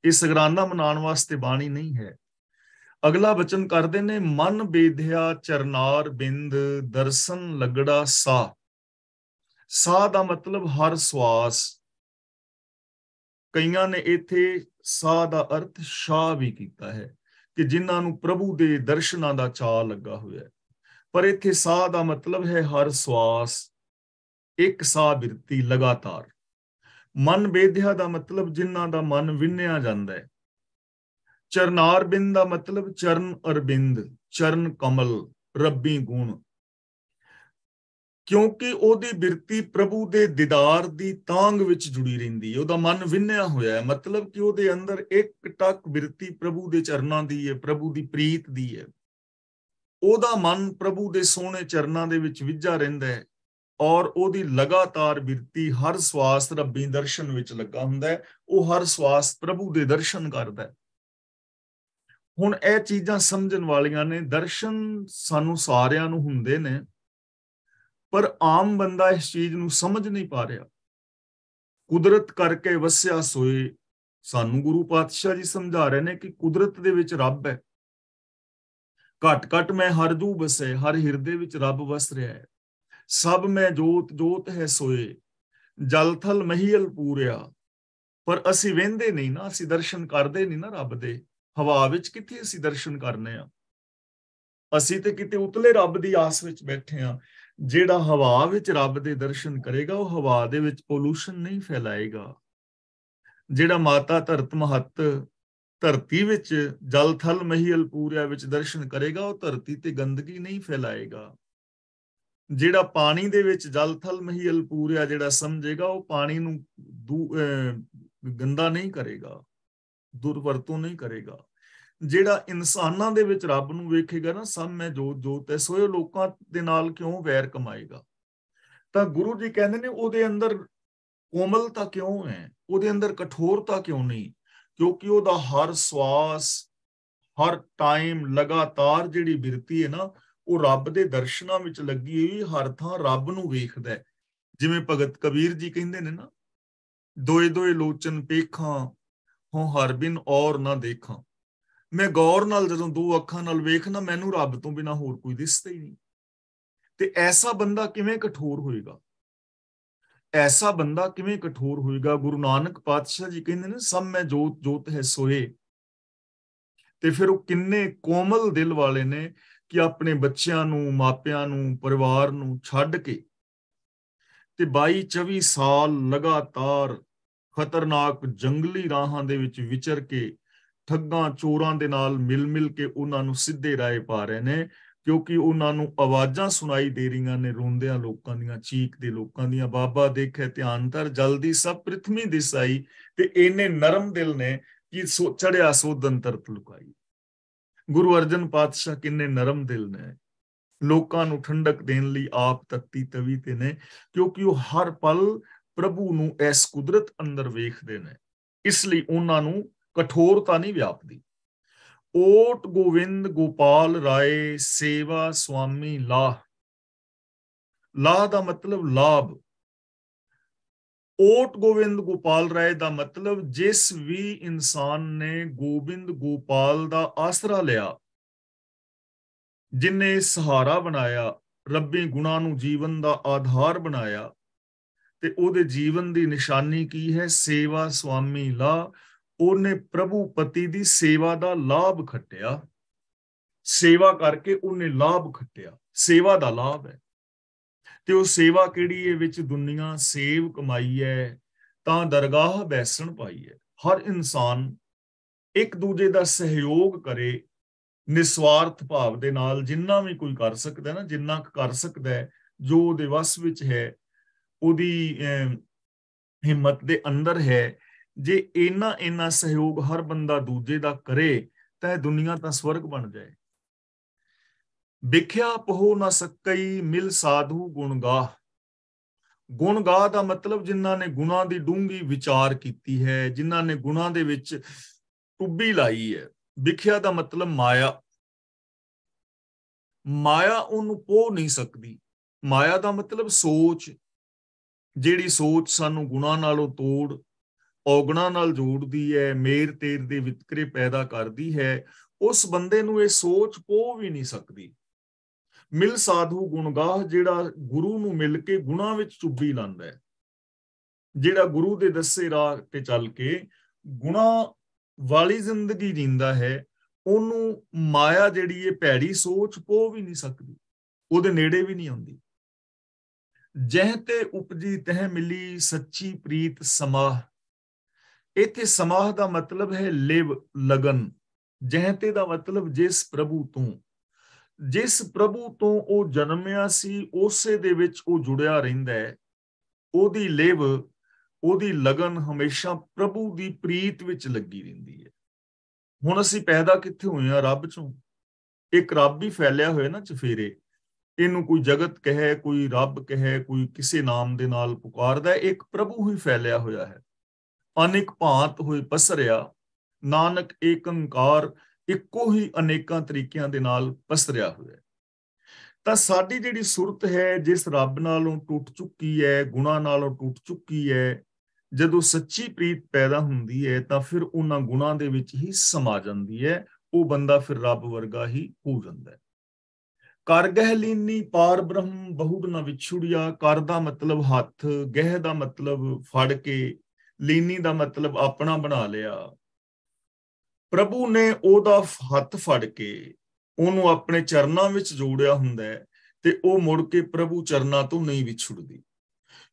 ਇਹ ਸਗਰਾਨਾ ਮਨਾਉਣ ਵਾਸਤੇ ਬਾਣੀ ਨਹੀਂ ਹੈ। ਅਗਲਾ ਵਚਨ ਕਰਦੇ ਨੇ, ਮਨ ਬੇਧਿਆ ਚਰਨਾਰ ਬਿੰਦ, ਦਰਸ਼ਨ ਲਗੜਾ ਸਾ। ਸਾ ਦਾ ਮਤਲਬ ਹਰ ਸਵਾਸ। ਕਈਆਂ ਨੇ ਇੱਥੇ ਸਾ ਦਾ ਅਰਥ ਸ਼ਾ ਵੀ ਕੀਤਾ ਹੈ, ਕਿ ਜਿਨ੍ਹਾਂ ਨੂੰ ਪ੍ਰਭੂ ਦੇ ਦਰਸ਼ਨਾਂ ਦਾ ਚਾਹ ਲੱਗਾ ਹੋਇਆ ਪਰ ਇੱਥੇ ਸਾਹ ਦਾ ਮਤਲਬ ਹੈ ਹਰ ਸਵਾਸ। ਇੱਕ ਸਾਹ ਬਿਰਤੀ ਲਗਾਤਾਰ। ਮਨ ਬੇਧਿਆ ਦਾ ਮਤਲਬ ਜਿਨ੍ਹਾਂ ਦਾ ਮਨ ਵਿੰਨਿਆ ਜਾਂਦਾ ਹੈ। ਚਰਨਾਰ ਬਿੰਦ ਦਾ ਮਤਲਬ ਚਰਨ ਅਰਬਿੰਦ, ਚਰਨ ਕਮਲ, ਰੱਬੀ ਗੁਣ। ਕਿਉਂਕਿ ਉਹਦੀ ਬਿਰਤੀ ਪ੍ਰਭੂ ਦੇ ਦੀਦਾਰ ਦੀ ਤਾਂਗ ਵਿੱਚ ਜੁੜੀ ਰਹਿੰਦੀ ਹੈ। ਉਹਦਾ ਮਨ ਵਿੰਨਿਆ ਹੋਇਆ ਹੈ। ਮਤਲਬ ਕਿ ਉਹਦੇ ਅੰਦਰ ਇੱਕ ਟੱਕ ਬਿਰਤੀ ਪ੍ਰਭੂ ਦੇ ਚਰਨਾਂ ਦੀ ਹੈ, ਪ੍ਰਭੂ ਦੀ ਪ੍ਰੀਤ ਦੀ ਹੈ। ਉਹਦਾ ਮਨ ਪ੍ਰਭੂ ਦੇ ਸੋਹਣੇ ਚਰਨਾਂ ਦੇ ਵਿੱਚ ਵਿੱਝਾ ਰਹਿੰਦਾ ਹੈ। ਔਰ ਉਹਦੀ ਲਗਾਤਾਰ ਬਿਰਤੀ ਹਰ ਸਵਾਸ ਰੱਬੀ ਦਰਸ਼ਨ ਵਿੱਚ ਲੱਗਾ ਹੁੰਦਾ ਹੈ, ਉਹ ਹਰ ਸਵਾਸ ਪ੍ਰਭੂ ਦੇ ਦਰਸ਼ਨ ਕਰਦਾ ਹੈ। ਹੁਣ ਇਹ ਚੀਜ਼ਾਂ ਸਮਝਣ ਵਾਲੀਆਂ ਨੇ, ਦਰਸ਼ਨ ਸਾਨੂੰ ਸਾਰਿਆਂ ਨੂੰ ਹੁੰਦੇ ਨੇ, ਪਰ ਆਮ ਬੰਦਾ ਇਸ ਚੀਜ਼ ਨੂੰ ਸਮਝ ਨਹੀਂ ਪਾ ਰਿਹਾ। ਕੁਦਰਤ ਕਰਕੇ ਵਸਿਆ ਸੋਏ, ਸਾਨੂੰ ਗੁਰੂ ਪਾਤਸ਼ਾਹ ਜੀ ਸਮਝਾ ਰਹੇ ਨੇ ਕਿ ਕੁਦਰਤ ਦੇ ਵਿੱਚ ਰੱਬ ਹੈ। ਘਟ ਘਟ ਮੈਂ ਹਰ ਜੂ ਵਸੇ ਹਰ ਹਿਰਦੇ ਵਿੱਚ ਰੱਬ ਵਸ ਰਿਹਾ ਹੈ। ਸਭ ਮੈਂ ਜੋਤ ਜੋਤ ਹੈ ਸੋਏ, ਜਲ ਥਲ ਮਹੀਲ ਪੂਰਿਆ। ਪਰ ਅਸੀਂ ਵਹਿੰਦੇ ਨਹੀਂ ਨਾ, ਅਸੀਂ ਦਰਸ਼ਨ ਕਰਦੇ ਨਹੀਂ ਨਾ ਰੱਬ ਦੇ। ਹਵਾ ਵਿੱਚ ਕਿੱਥੇ ਅਸੀਂ ਦਰਸ਼ਨ ਕਰਨੇ ਆ? ਅਸੀਂ ਤੇ ਕਿਤੇ ਉਤਲੇ ਰੱਬ ਦੀ ਆਸ ਵਿੱਚ ਬੈਠੇ ਆ। ਜਿਹੜਾ ਹਵਾ ਵਿੱਚ ਰੱਬ ਦੇ ਦਰਸ਼ਨ ਕਰੇਗਾ, ਉਹ ਹਵਾ ਦੇ ਵਿੱਚ ਪੋਲੂਸ਼ਨ ਨਹੀਂ ਫੈਲਾਏਗਾ। ਜਿਹੜਾ ਮਾਤਾ ਧਰਤ ਮਹੱਤ ਧਰਤੀ ਵਿੱਚ ਜਲ ਥਲ ਮਹੀਲ ਪੂਰਿਆ ਵਿੱਚ ਦਰਸ਼ਨ ਕਰੇਗਾ, ਉਹ ਧਰਤੀ ਤੇ ਗੰਦਗੀ ਨਹੀਂ ਫੈਲਾਏਗਾ। ਜਿਹੜਾ ਪਾਣੀ ਦੇ ਵਿੱਚ ਜਲ ਥਲ ਮਹੀਲ ਪੂਰਿਆ ਜਿਹੜਾ ਸਮਝੇਗਾ, ਉਹ ਪਾਣੀ ਨੂੰ ਗੰਦਾ ਨਹੀਂ ਕਰੇਗਾ, ਦੁਰਵਰਤੋਂ ਨਹੀਂ ਕਰੇਗਾ। ਜਿਹੜਾ ਇਨਸਾਨਾਂ ਦੇ ਵਿੱਚ ਰੱਬ ਨੂੰ ਵੇਖੇਗਾ ਨਾ, ਸਭ ਮੈਂ ਜੋਤ ਜੋਤ ਹੈ ਸੋਏ ਲੋਕਾਂ ਦੇ ਨਾਲ ਕਿਉਂ ਵੈਰ ਕਮਾਏਗਾ? ਤਾਂ ਗੁਰੂ ਜੀ ਕਹਿੰਦੇ ਨੇ, ਉਹਦੇ ਅੰਦਰ ਕੋਮਲਤਾ ਕਿਉਂ ਹੈ ਉਹਦੇ ਅੰਦਰ ਕਠੋਰਤਾ ਕਿਉਂ ਨਹੀਂ? ਕਿਉਂਕਿ ਉਹਦਾ ਹਰ ਸਵਾਸ, ਹਰ ਟਾਈਮ ਲਗਾਤਾਰ ਜਿਹੜੀ ਬਿਰਤੀ ਹੈ ਨਾ ਉਹ ਰੱਬ ਦੇ ਦਰਸ਼ਨਾਂ ਵਿੱਚ ਲੱਗੀ ਹੋਈ ਹਰ ਥਾਂ ਰੱਬ ਨੂੰ ਵੇਖਦਾ ਹੈ। ਜਿਵੇਂ ਭਗਤ ਕਬੀਰ ਜੀ ਕਹਿੰਦੇ ਨੇ ਨਾ, ਦੋਏ ਦੋਏ ਲੋਚਨ ਪੇਖਾਂ ਹੋ ਹਰ ਬਿਨ ਔਰ ਨਾ ਦੇਖਾਂ। ਮੈਂ ਗੌਰ ਨਾਲ ਜਦੋਂ ਦੋ ਅੱਖਾਂ ਨਾਲ ਵੇਖਣਾ, ਮੈਨੂੰ ਰੱਬ ਤੋਂ ਬਿਨਾ ਹੋਰ ਕੋਈ ਦਿਸਦਾ ਹੀ ਨਹੀਂ। ਤੇ ਐਸਾ ਬੰਦਾ ਕਿਵੇਂ ਕਠੋਰ ਹੋਏਗਾ? ਐਸਾ ਬੰਦਾ ਕਿਵੇਂ ਕਠੋਰ ਹੋਏਗਾ? ਗੁਰੂ ਨਾਨਕ ਪਾਤਸ਼ਾਹ ਜੀ ਕਹਿੰਦੇ ਨੇ, ਸਭ ਮੈਂ ਜੋਤ ਜੋਤ ਹੈ ਸੋਏ। ਤੇ ਫਿਰ ਉਹ ਕਿੰਨੇ ਕੋਮਲ ਦਿਲ ਵਾਲੇ ਨੇ ਕਿ ਆਪਣੇ ਬੱਚਿਆਂ ਨੂੰ, ਮਾਪਿਆਂ ਨੂੰ, ਪਰਿਵਾਰ ਨੂੰ ਛੱਡ ਕੇ ਤੇ 22 24 ਸਾਲ ਲਗਾਤਾਰ ਖਤਰਨਾਕ ਜੰਗਲੀ ਰਾਹਾਂ ਦੇ ਵਿੱਚ ਵਿਚਰ ਕੇ ਠੱਗਾਂ, ਚੋਰਾਂ ਦੇ ਨਾਲ ਮਿਲ-ਮਿਲ ਕੇ ਉਹਨਾਂ ਨੂੰ ਸਿੱਧੇ ਰਾਏ ਪਾ ਰਹੇ ਨੇ, ਕਿਉਂਕਿ ਉਹਨਾਂ ਨੂੰ ਆਵਾਜ਼ਾਂ ਸੁਣਾਈ ਦੇ ਰਹੀਆਂ ਨੇ ਰੋਂਦਿਆਂ ਲੋਕਾਂ ਦੀਆਂ ਚੀਕ ਦੇ ਲੋਕਾਂ ਦੀਆਂ, ਬਾਬਾ ਦੇਖੇ ਧਿਆਨ ਧਰ, ਜਲਦੀ ਸਭ ਪ੍ਰithvi ਦਿਸਾਈ ਤੇ ਇਹਨੇ ਨਰਮ ਦਿਲ ਨੇ ਕਿ ਸੋ ਚੜਿਆ ਸੋਦਨ ਤਰਤ ਲੁਕਾਈ ਗੁਰੂ ਅਰਜਨ ਪਾਤਸ਼ਾਹ ਕਿੰਨੇ ਨਰਮ ਦਿਲ ਨੇ। ਲੋਕਾਂ ਨੂੰ ਠੰਡਕ ਦੇਣ ਲਈ ਆਪ ਤੱਤੀ ਤਵੀ ਤੇ ਨੇ, ਕਿਉਂਕਿ ਉਹ ਹਰ ਪਲ ਪ੍ਰਭੂ ਨੂੰ ਇਸ ਕੁਦਰਤ ਅੰਦਰ ਵੇਖਦੇ ਨੇ। ਇਸ ਲਈ ਉਹਨਾਂ ਨੂੰ ਕਠੋਰਤਾ ਨਹੀਂ ਵਿਆਪਦੀ। ਓਟ ਗੋਵਿੰਦ ਗੋਪਾਲ ਰਾਏ, ਸੇਵਾ ਸੁਆਮੀ ਲਾਹ। ਲਾਹ ਦਾ ਮਤਲਬ ਲਾਭ। ਓਟ ਗੋਬਿੰਦ ਗੋਪਾਲ ਰਾਏ ਦਾ ਮਤਲਬ ਜਿਸ ਵੀ ਇਨਸਾਨ ਨੇ ਗੋਬਿੰਦ ਗੋਪਾਲ ਦਾ ਆਸਰਾ ਲਿਆ, ਜਿਨੇ ਸਹਾਰਾ ਬਣਾਇਆ, ਰੱਬੀ ਗੁਣਾ ਨੂੰ ਜੀਵਨ ਦਾ ਆਧਾਰ ਬਣਾਇਆ, ਤੇ ਉਹਦੇ ਜੀਵਨ ਦੀ ਨਿਸ਼ਾਨੀ ਕੀ ਹੈ? ਸੇਵਾ ਸੁਆਮੀ ਲਾ, ਉਹਨੇ ਪ੍ਰਭੂ ਪਤੀ ਦੀ ਸੇਵਾ ਦਾ ਲਾਭ ਖੱਟਿਆ, ਸੇਵਾ ਕਰਕੇ ਉਹਨੇ ਲਾਭ ਖੱਟਿਆ, ਸੇਵਾ ਦਾ ਲਾਭ ਹੈ। ਤੇ ਉਹ ਸੇਵਾ ਕਿਹੜੀ ਹੈ ਵਿੱਚ ਦੁਨੀਆ ਸੇਵ ਕਮਾਈ ਹੈ ਤਾਂ ਦਰਗਾਹ ਬੈਸਣ ਪਾਈ ਹੈ ਹਰ ਇਨਸਾਨ ਇੱਕ ਦੂਜੇ ਦਾ ਸਹਿਯੋਗ ਕਰੇ, ਨਿਸਵਾਰਥ ਭਾਵ ਦੇ ਨਾਲ ਜਿੰਨਾ ਵੀ ਕੋਈ ਕਰ ਸਕਦਾ ਨਾ, ਜਿੰਨਾ ਕਰ ਸਕਦਾ ਜੋ ਉਹਦੇ ਵਸ ਵਿੱਚ ਹੈ, ਉਹਦੀ ਹਿੰਮਤ ਦੇ ਅੰਦਰ ਹੈ, ਜੇ ਇਨਾ ਇਨਾ ਸਹਿਯੋਗ ਹਰ ਬੰਦਾ ਦੂਜੇ ਦਾ ਕਰੇ, ਤਾਂ ਇਹ ਦੁਨੀਆ ਤਾਂ ਸਵਰਗ ਬਣ ਜਾਏ। ਵਿਖਿਆ ਪਹੋ ਨਾ ਸਕਈ ਮਿਲ ਸਾਧੂ ਗੁਣਗਾਹ ਗੁਣਗਾਹ ਦਾ ਮਤਲਬ ਜਿਨ੍ਹਾਂ ਨੇ ਗੁਣਾ ਦੀ ਡੂੰਗੀ ਵਿਚਾਰ ਕੀਤੀ ਹੈ, ਜਿਨ੍ਹਾਂ ਨੇ ਗੁਣਾ ਦੇ ਵਿੱਚ ਟੁੱਬੀ ਲਾਈ ਹੈ। ਵਿਖਿਆ ਦਾ ਮਤਲਬ ਮਾਇਆ। ਮਾਇਆ ਉਹਨੂੰ ਪੋ ਨਹੀਂ ਸਕਦੀ। ਮਾਇਆ ਦਾ ਮਤਲਬ ਸੋਚ। ਜਿਹੜੀ ਸੋਚ ਸਾਨੂੰ ਗੁਣਾ ਨਾਲੋਂ ਤੋੜ, ਔਗਣਾ ਨਾਲ ਜੋੜਦੀ ਹੈ, ਮੇਰ ਤੇਰ ਦੇ ਵਿਤਕਰੇ ਪੈਦਾ ਕਰਦੀ ਹੈ, ਉਸ ਬੰਦੇ ਨੂੰ ਇਹ ਸੋਚ ਪੋ ਵੀ ਨਹੀਂ ਸਕਦੀ। ਮਿਲ ਸਾਧੂ ਗੁਣਗਾਹ ਜਿਹੜਾ ਗੁਰੂ ਨੂੰ ਮਿਲ ਕੇ ਗੁਣਾ ਵਿੱਚ ਚੁੱਭੀ ਲੰਦਾ ਹੈ। ਜਿਹੜਾ ਗੁਰੂ ਦੇ ਦੱਸੇ ਰਾਹ ਤੇ ਚੱਲ ਕੇ ਗੁਣਾ ਵਾਲੀ ਜ਼ਿੰਦਗੀ ਜੀਂਦਾ ਹੈ, ਉਹਨੂੰ ਮਾਇਆ ਜਿਹੜੀ ਇਹ ਭੈੜੀ ਸੋਚ ਪੋ ਵੀ ਨਹੀਂ ਸਕਦੀ, ਉਹਦੇ ਨੇੜੇ ਵੀ ਨਹੀਂ ਆਉਂਦੀ। ਜਹ ਤੇ ਉਪਜੀ ਤਹ ਮਿਲੀ ਸੱਚੀ ਪ੍ਰੀਤ ਸਮਾਹ। ਇੱਥੇ ਸਮਾਹ ਦਾ ਮਤਲਬ ਹੈ ਲਿਵ ਲਗਨ। ਜਹ ਤੇ ਦਾ ਮਤਲਬ ਜਿਸ ਪ੍ਰਭੂ ਤੋਂ। ਜਿਸ ਪ੍ਰਭੂ ਤੋਂ ਉਹ ਜਨਮਿਆ ਸੀ, ਉਸੇ ਦੇ ਵਿੱਚ ਉਹ ਜੁੜਿਆ ਰਹਿੰਦਾ ਹੈ। ਉਹਦੀ ਲਿਵ, ਉਹਦੀ ਲਗਨ ਹਮੇਸ਼ਾ ਪ੍ਰਭੂ ਦੀ ਪ੍ਰੀਤ ਵਿੱਚ ਲੱਗੀ ਰਹਿੰਦੀ ਹੈ। ਹੁਣ ਅਸੀਂ ਪੈਦਾ ਕਿੱਥੇ ਹੋਏ ਆ ਰੱਬ ਚੋਂ। ਇੱਕ ਰੱਬ ਹੀ ਫੈਲਿਆ ਹੋਇਆ ਨਾ ਚਫੇਰੇ। ਇਹਨੂੰ ਕੋਈ ਜਗਤ ਕਹੇ, ਕੋਈ ਰੱਬ ਕਹੇ, ਕੋਈ ਕਿਸੇ ਨਾਮ ਦੇ ਨਾਲ ਪੁਕਾਰਦਾ ਇੱਕ ਪ੍ਰਭੂ ਹੀ ਫੈਲਿਆ ਹੋਇਆ ਹੈ। ਅਨੇਕ ਭਾਂਤ ਹੋਏ ਪਸਰਿਆ। ਨਾਨਕ ਏਕੰਕਾਰ ਇੱਕੋ ਹੀ ਅਨੇਕਾਂ ਤਰੀਕਿਆਂ ਦੇ ਨਾਲ ਪਸਰਿਆ ਹੋਇਆ ਤਾਂ ਸਾਡੀ ਜਿਹੜੀ ਸੁਰਤ ਹੈ, ਜਿਸ ਰੱਬ ਨਾਲੋਂ ਟੁੱਟ ਚੁੱਕੀ ਹੈ, ਗੁਣਾ ਨਾਲੋਂ ਟੁੱਟ ਚੁੱਕੀ ਹੈ, ਜਦੋਂ ਸੱਚੀ ਪ੍ਰੀਤ ਪੈਦਾ ਹੁੰਦੀ ਹੈ, ਤਾਂ ਫਿਰ ਉਹਨਾਂ ਗੁਣਾ ਦੇ ਵਿੱਚ ਹੀ ਸਮਾ ਜਾਂਦੀ ਹੈ, ਉਹ ਬੰਦਾ ਫਿਰ ਰੱਬ ਵਰਗਾ ਹੀ ਹੋ ਜਾਂਦਾ ਹੈ। ਕਰ ਗਹਿ ਲੀਨੀ ਪਾਰ ਬ੍ਰਹਮ ਬਹੁੜ ਨਾ ਵਿਛੁੜਿਆ, ਕਰ ਦਾ ਮਤਲਬ ਹੱਥ, ਗਹਿ ਦਾ ਮਤਲਬ ਫੜ ਕੇ, ਲੀਨੀ ਦਾ ਮਤਲਬ ਆਪਣਾ ਬਣਾ ਲਿਆ ਪ੍ਰਭੂ ਨੇ ਉਹਦਾ ਹੱਥ ਫੜ ਕੇ ਉਹਨੂੰ ਆਪਣੇ ਚਰਨਾਂ ਵਿੱਚ ਜੋੜਿਆ ਹੁੰਦਾ ਹੈ ਤੇ ਉਹ ਮੁੜ ਕੇ ਪ੍ਰਭੂ ਚਰਨਾਂ ਤੋਂ ਨਹੀਂ ਵਿਛੜਦੀ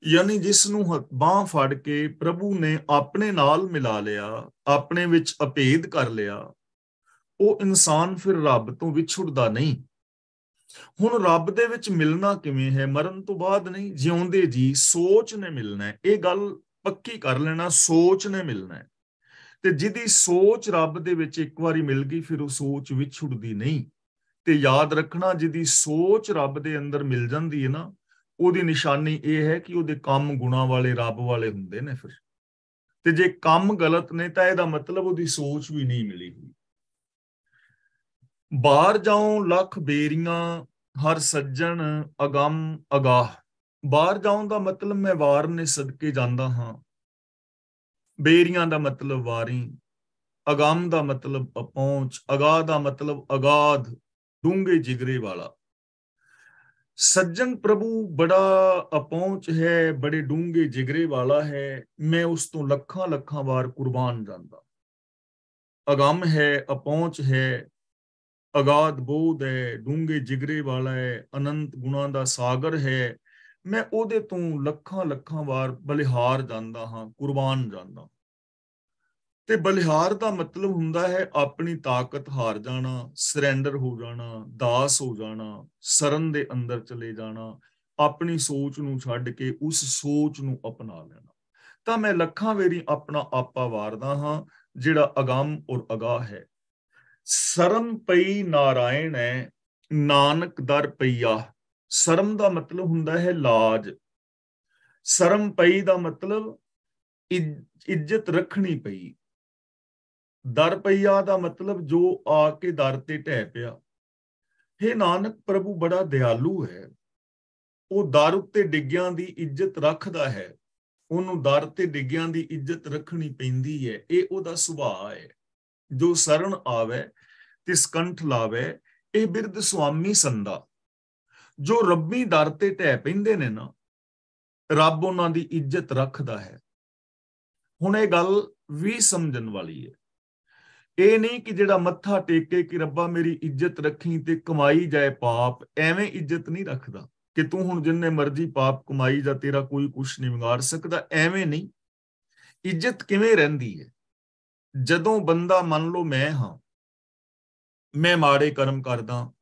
ਯਾਨੀ ਜਿਸ ਨੂੰ ਬਾਹ ਫੜ ਕੇ ਪ੍ਰਭੂ ਨੇ ਆਪਣੇ ਨਾਲ ਮਿਲਾ ਲਿਆ, ਆਪਣੇ ਵਿੱਚ ਅਪੇਧ ਕਰ ਲਿਆ, ਉਹ ਇਨਸਾਨ ਫਿਰ ਰੱਬ ਤੋਂ ਵਿਛੜਦਾ ਨਹੀਂ। ਹੁਣ ਰੱਬ ਦੇ ਵਿੱਚ ਮਿਲਣਾ ਕਿਵੇਂ ਹੈ? ਮਰਨ ਤੋਂ ਬਾਅਦ ਨਹੀਂ, ਜਿਉਂਦੇ ਜੀ ਸੋਚ ਨੇ ਮਿਲਣਾ ਇਹ ਗੱਲ ਪੱਕੀ ਕਰ ਲੈਣਾ, ਸੋਚ ਨੇ ਮਿਲਣਾ ਤੇ ਜਿਹਦੀ ਸੋਚ ਰੱਬ ਦੇ ਵਿੱਚ ਇੱਕ ਵਾਰੀ ਮਿਲ ਗਈ, ਫਿਰ ਉਹ ਸੋਚ ਵਿਛੜਦੀ ਨਹੀਂ। ਤੇ ਯਾਦ ਰੱਖਣਾ, ਜਿਹਦੀ ਸੋਚ ਰੱਬ ਦੇ ਅੰਦਰ ਮਿਲ ਜਾਂਦੀ ਹੈ ਨਾ, ਉਹਦੀ ਨਿਸ਼ਾਨੀ ਇਹ ਹੈ ਕਿ ਉਹਦੇ ਕੰਮ ਗੁਣਾ ਵਾਲੇ ਰੱਬ ਵਾਲੇ ਹੁੰਦੇ ਨੇ ਫਿਰ। ਤੇ ਜੇ ਕੰਮ ਗਲਤ ਨੇ, ਤਾਂ ਇਹਦਾ ਮਤਲਬ ਉਹਦੀ ਸੋਚ ਵੀ ਨਹੀਂ ਮਿਲੀ ਹੋਈ। ਬਾਹਰ ਜਾਉ, ਲੱਖ ਬੇਰੀਆਂ, ਹਰ ਸੱਜਣ, ਅਗੰਮ, ਅਗਾਹ। ਬਾਹਰ ਜਾਉਣ ਦਾ ਮਤਲਬ ਮੈਂ ਵਾਰ ਨੇ ਸਦਕੇ ਜਾਂਦਾ ਹਾਂ ਬੇਰੀਆਂ ਦਾ ਮਤਲਬ ਵਾਰੀ, ਅਗੰਮ ਦਾ ਮਤਲਬ ਪਹੁੰਚ, ਅਗਾਹ ਦਾ ਮਤਲਬ ਅਗਾਧ ਡੂੰਗੇ ਜਿਗਰੇ ਵਾਲਾ। ਸੱਜਣ ਪ੍ਰਭੂ ਬੜਾ ਅਪਹੁੰਚ ਹੈ, ਬੜੇ ਡੂੰਗੇ ਜਿਗਰੇ ਵਾਲਾ ਹੈ, ਮੈਂ ਉਸ ਤੋਂ ਲੱਖਾਂ ਲੱਖਾਂ ਵਾਰ ਕੁਰਬਾਨ ਜਾਂਦਾ। ਅਗੰਮ ਹੈ, ਅਪਹੁੰਚ ਹੈ, ਅਗਾਧ ਬੋਧ ਹੈ ਡੂੰਗੇ ਜਿਗਰੇ ਵਾਲਾ ਹੈ, ਅਨੰਤ ਗੁਣਾ ਦਾ ਸਾਗਰ ਹੈ ਮੈਂ ਉਹਦੇ ਤੋਂ ਲੱਖਾਂ ਲੱਖਾਂ ਵਾਰ ਬਲਿਹਾਰ ਜਾਂਦਾ ਹਾਂ, ਕੁਰਬਾਨ ਜਾਂਦਾ ਤੇ ਬਲਿਹਾਰ ਦਾ ਮਤਲਬ ਹੁੰਦਾ ਹੈ ਆਪਣੀ ਤਾਕਤ ਹਾਰ ਜਾਣਾ ਸਰੈਂਡਰ ਹੋ ਜਾਣਾ, ਦਾਸ ਹੋ ਜਾਣਾ, ਸਰਨ ਦੇ ਅੰਦਰ ਚਲੇ ਜਾਣਾ, ਆਪਣੀ ਸੋਚ ਨੂੰ ਛੱਡ ਕੇ ਉਸ ਸੋਚ ਨੂੰ ਅਪਣਾ ਲੈਣਾ। ਤਾਂ ਮੈਂ ਲੱਖਾਂ ਵੇਰੀ ਆਪਣਾ ਆਪਾ ਵਾਰਦਾ ਹਾਂ, ਜਿਹੜਾ ਅਗੰਮ ਔਰ ਅਗਾਹ ਹੈ। ਸਰਮ ਪਈ ਨਾਰਾਇਣ ਹੈ ਨਾਨਕ ਦਰ ਪਈਆ। ਸ਼ਰਮ ਦਾ ਮਤਲਬ ਹੁੰਦਾ ਹੈ ਲਾਜ। ਸ਼ਰਮ ਪਈ ਦਾ ਮਤਲਬ ਇੱਜ਼ਤ ਰੱਖਣੀ ਪਈ। ਦਰ ਪਈਆ ਦਾ ਮਤਲਬ ਜੋ ਆ ਕੇ ਦਰ ਤੇ ਟਹਿ ਪਿਆ। हे ਨਾਨਕ, ਪ੍ਰਭੂ ਬੜਾ ਦਿਆਲੂ ਹੈ। ਉਹ ਦਰ ਉੱਤੇ ਡਿੱਗਿਆਂ ਦੀ ਇੱਜ਼ਤ ਰੱਖਦਾ ਹੈ। ਉਹਨੂੰ ਦਰ ਤੇ ਡਿੱਗਿਆਂ ਦੀ ਇੱਜ਼ਤ ਰੱਖਣੀ ਪੈਂਦੀ ਹੈ। ਇਹ ਉਹਦਾ ਸੁਭਾਅ ਹੈ। ਜੋ ਸਰਣ ਆਵੇ ਤਿਸ ਕੰਠ ਲਾਵੇ, ਇਹ ਬਿਰਧ ਸੁਆਮੀ ਸੰਦਾ ਜੋ ਰੱਬੀ ਦਰ ਤੇ ਟਹਿ ਪੈਂਦੇ ਨੇ ਨਾ, ਰੱਬ ਉਹਨਾਂ ਦੀ ਇੱਜ਼ਤ ਰੱਖਦਾ ਹੈ। ਹੁਣ ਇਹ ਗੱਲ ਵੀ ਸਮਝਣ ਵਾਲੀ ਹੈ। ਇਹ ਨਹੀਂ ਕਿ ਜਿਹੜਾ ਮੱਥਾ ਟੇਕੇ ਕਿ ਰੱਬਾ ਮੇਰੀ ਇੱਜ਼ਤ ਰੱਖੀ ਤੇ ਕਮਾਈ ਜਾਏ ਪਾਪ, ਐਵੇਂ ਇੱਜ਼ਤ ਨਹੀਂ ਰੱਖਦਾ ਕਿ ਤੂੰ ਹੁਣ ਜਿੰਨੇ ਮਰਜ਼ੀ ਪਾਪ ਕਮਾਈ ਜਾ ਤੇਰਾ ਕੋਈ ਕੁਛ ਨਹੀਂ ਵਿਗਾੜ ਸਕਦਾ, ਐਵੇਂ ਨਹੀਂ। ਇੱਜ਼ਤ ਕਿਵੇਂ ਰਹਿੰਦੀ ਹੈ? ਜਦੋਂ ਬੰਦਾ ਮੰਨ ਲਓ ਮੈਂ ਹਾਂ, ਮੈਂ ਮਾੜੇ ਕਰਮ ਕਰਦਾ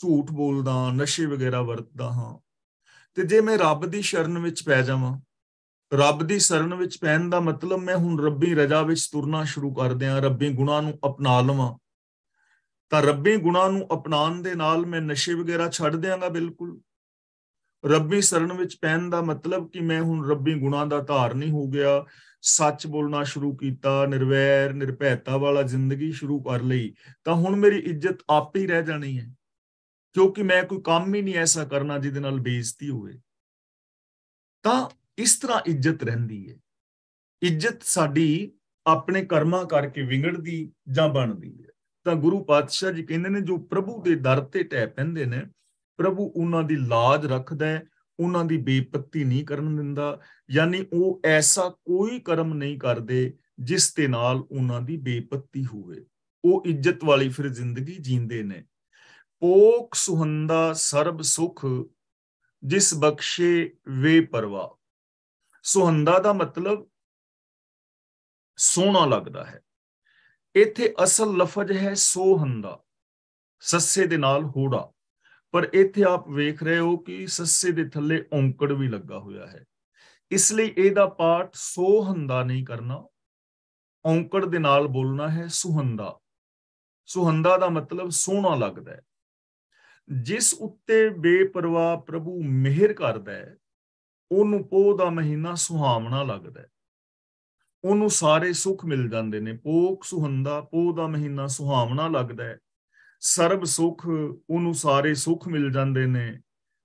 ਝੂਠ ਬੋਲਦਾ ਨਸ਼ੇ ਵਗੈਰਾ ਵਰਤਦਾ ਹਾਂ। ਤੇ ਜੇ ਮੈਂ ਰੱਬ ਦੀ ਸ਼ਰਨ ਵਿੱਚ ਪੈ ਜਾਵਾਂ, ਰੱਬ ਦੀ ਸ਼ਰਨ ਵਿੱਚ ਪੈਣ ਦਾ ਮਤਲਬ ਮੈਂ ਹੁਣ ਰੱਬੀ ਰਜਾ ਵਿੱਚ ਤੁਰਨਾ ਸ਼ੁਰੂ ਕਰ ਦਿਆਂ, ਰੱਬੀ ਗੁਣਾ ਨੂੰ ਅਪਣਾ ਲਵਾਂ, ਤਾਂ ਰੱਬੀ ਗੁਣਾ ਨੂੰ ਅਪਣਾਉਣ ਦੇ ਨਾਲ ਮੈਂ ਨਸ਼ੇ ਵਗੈਰਾ ਛੱਡ ਦਿਆਂਗਾ ਬਿਲਕੁਲ। ਰੱਬੀ ਸ਼ਰਨ ਵਿੱਚ ਪੈਣ ਦਾ ਮਤਲਬ ਕਿ ਮੈਂ ਹੁਣ ਰੱਬੀ ਗੁਣਾ ਦਾ ਧਾਰਨੀ ਹੋ ਗਿਆ, ਸੱਚ ਬੋਲਣਾ ਸ਼ੁਰੂ ਕੀਤਾ, ਨਿਰਵੈਰ, ਨਿਰਭੈਤਾ ਵਾਲਾ ਜ਼ਿੰਦਗੀ ਸ਼ੁਰੂ ਕਰ ਲਈ, ਤਾਂ ਹੁਣ ਮੇਰੀ ਇੱਜ਼ਤ ਆਪੇ ਹੀ ਰਹਿ ਜਾਣੀ ਹੈ। ਕਿਉਂਕਿ ਮੈਂ ਕੋਈ ਕੰਮ ਹੀ ਨਹੀਂ ਐਸਾ ਕਰਨਾ ਜਿਹਦੇ ਨਾਲ ਬੇਇੱਜ਼ਤੀ ਹੋਵੇ। ਤਾਂ ਇਸ ਤਰ੍ਹਾਂ ਇੱਜ਼ਤ ਰਹਿੰਦੀ ਹੈ ਇੱਜ਼ਤ ਸਾਡੀ ਆਪਣੇ ਕਰਮਾਂ ਕਰਕੇ ਵਿਗੜਦੀ ਜਾਂ ਬਣਦੀ ਹੈ ਤਾਂ ਗੁਰੂ ਪਾਤਸ਼ਾਹ ਜੀ ਕਹਿੰਦੇ ਨੇ, ਜੋ ਪ੍ਰਭੂ ਦੇ ਦਰ ਤੇ ਟਹਿ ਪੈਂਦੇ ਨੇ, ਪ੍ਰਭੂ ਉਹਨਾਂ ਦੀ ਲਾਜ ਰੱਖਦਾ ਹੈ ਉਹਨਾਂ ਦੀ ਬੇਪੱਤੀ ਨਹੀਂ ਕਰਨ ਦਿੰਦਾ, ਯਾਨੀ ਉਹ ਐਸਾ ਕੋਈ ਕਰਮ ਨਹੀਂ ਕਰਦੇ ਜਿਸ ਦੇ ਨਾਲ ਉਹਨਾਂ ਦੀ ਬੇਪੱਤੀ ਹੋਵੇ। ਉਹ ਇੱਜ਼ਤ ਵਾਲੀ ਫਿਰ ਜ਼ਿੰਦਗੀ ਜੀਂਦੇ ਨੇ। ਪੋਕ ਸੁਹੰਦਾ ਸਰਬ ਸੁਖ, ਜਿਸ ਬਖਸ਼ੇ ਵੇ ਪਰਵਾ। ਸੁਹੰਦਾ ਦਾ ਮਤਲਬ ਸੋਹਣਾ ਲੱਗਦਾ ਹੈ। ਇੱਥੇ ਅਸਲ ਲਫ਼ਜ਼ ਹੈ ਸੋਹੰਦਾ, ਸੱਸੇ ਦੇ ਨਾਲ ਹੋੜਾ। ਪਰ ਇੱਥੇ ਆਪ ਵੇਖ ਰਹੇ ਹੋ ਕਿ ਸੱਸੇ ਦੇ ਥੱਲੇ ਔਂਕੜ ਵੀ ਲੱਗਾ ਹੋਇਆ ਹੈ। ਇਸ ਲਈ ਇਹਦਾ ਪਾਠ ਸੋਹੰਦਾ ਨਹੀਂ ਕਰਨਾ, ਔਂਕੜ ਦੇ ਨਾਲ ਬੋਲਣਾ ਹੈ ਸੁਹੰਦਾ। ਸੁਹੰਦਾ ਦਾ ਮਤਲਬ ਸੋਹਣਾ ਲੱਗਦਾ ਹੈ। ਜਿਸ ਉੱਤੇ ਬੇਪਰਵਾਹ ਪ੍ਰਭੂ ਮਿਹਰ ਕਰਦਾ ਹੈ, ਉਹਨੂੰ ਪੋਹ ਦਾ ਮਹੀਨਾ ਸੁਹਾਵਣਾ ਲੱਗਦਾ ਹੈ। ਉਹਨੂੰ ਸਾਰੇ ਸੁੱਖ ਮਿਲ ਜਾਂਦੇ ਨੇ। ਪੋਖ ਸੁਹੰਦਾ, ਪੋਹ ਦਾ ਮਹੀਨਾ ਸੁਹਾਵਣਾ ਲੱਗਦਾ ਹੈ। ਸਰਬ ਸੁਖ, ਉਹਨੂੰ ਸਾਰੇ ਸੁਖ ਮਿਲ ਜਾਂਦੇ ਨੇ।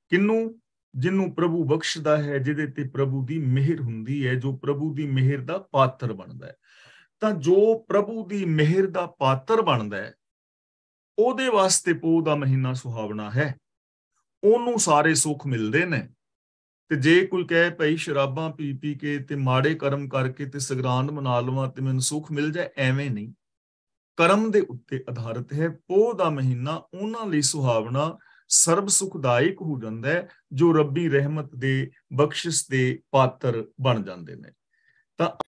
ਕਿੰਨੂੰ? ਜਿਹਨੂੰ ਪ੍ਰਭੂ ਬਖਸ਼ਦਾ ਹੈ, ਜਿਹਦੇ ਤੇ ਪ੍ਰਭੂ ਦੀ ਮਿਹਰ ਹੁੰਦੀ ਹੈ, ਜੋ ਪ੍ਰਭੂ ਦੀ ਮਿਹਰ ਦਾ ਪਾਤਰ ਬਣਦਾ ਹੈ। ਤਾਂ ਜੋ ਪ੍ਰਭੂ ਦੀ ਮਿਹਰ ਦਾ ਪਾਤਰ ਬਣਦਾ ਹੈ ਉਹਦੇ ਵਾਸਤੇ ਪੋਹ ਦਾ ਮਹੀਨਾ ਸੁਹਾਵਣਾ ਹੈ। ਉਹਨੂੰ ਸਾਰੇ ਸੁੱਖ ਮਿਲਦੇ ਨੇ। ਤੇ ਜੇ ਕੋਈ ਕਹੇ ਭਈ ਸ਼ਰਾਬਾਂ ਪੀ ਪੀ ਕੇ ਤੇ ਮਾੜੇ ਕਰਮ ਕਰਕੇ ਤੇ ਸਗਰਾਂਦ ਮਨਾ ਲਵਾਂ ਤੇ ਮੈਨੂੰ ਸੁੱਖ ਮਿਲ ਜਾਏ, ਐਵੇਂ ਨਹੀਂ। ਕਰਮ ਦੇ ਉੱਤੇ ਆਧਾਰਿਤ ਹੈ। ਪੋਹ ਦਾ ਮਹੀਨਾ ਉਹਨਾਂ ਲਈ ਸੁਹਾਵਣਾ ਸਰਬ ਸੁਖਦਾਇਕ ਹੋ ਜਾਂਦਾ ਹੈ, ਜੋ ਰੱਬੀ ਰਹਿਮਤ ਦੇ ਬਖਸ਼ਿਸ਼ ਦੇ ਪਾਤਰ ਬਣ ਜਾਂਦੇ ਨੇ। ਤਾਂ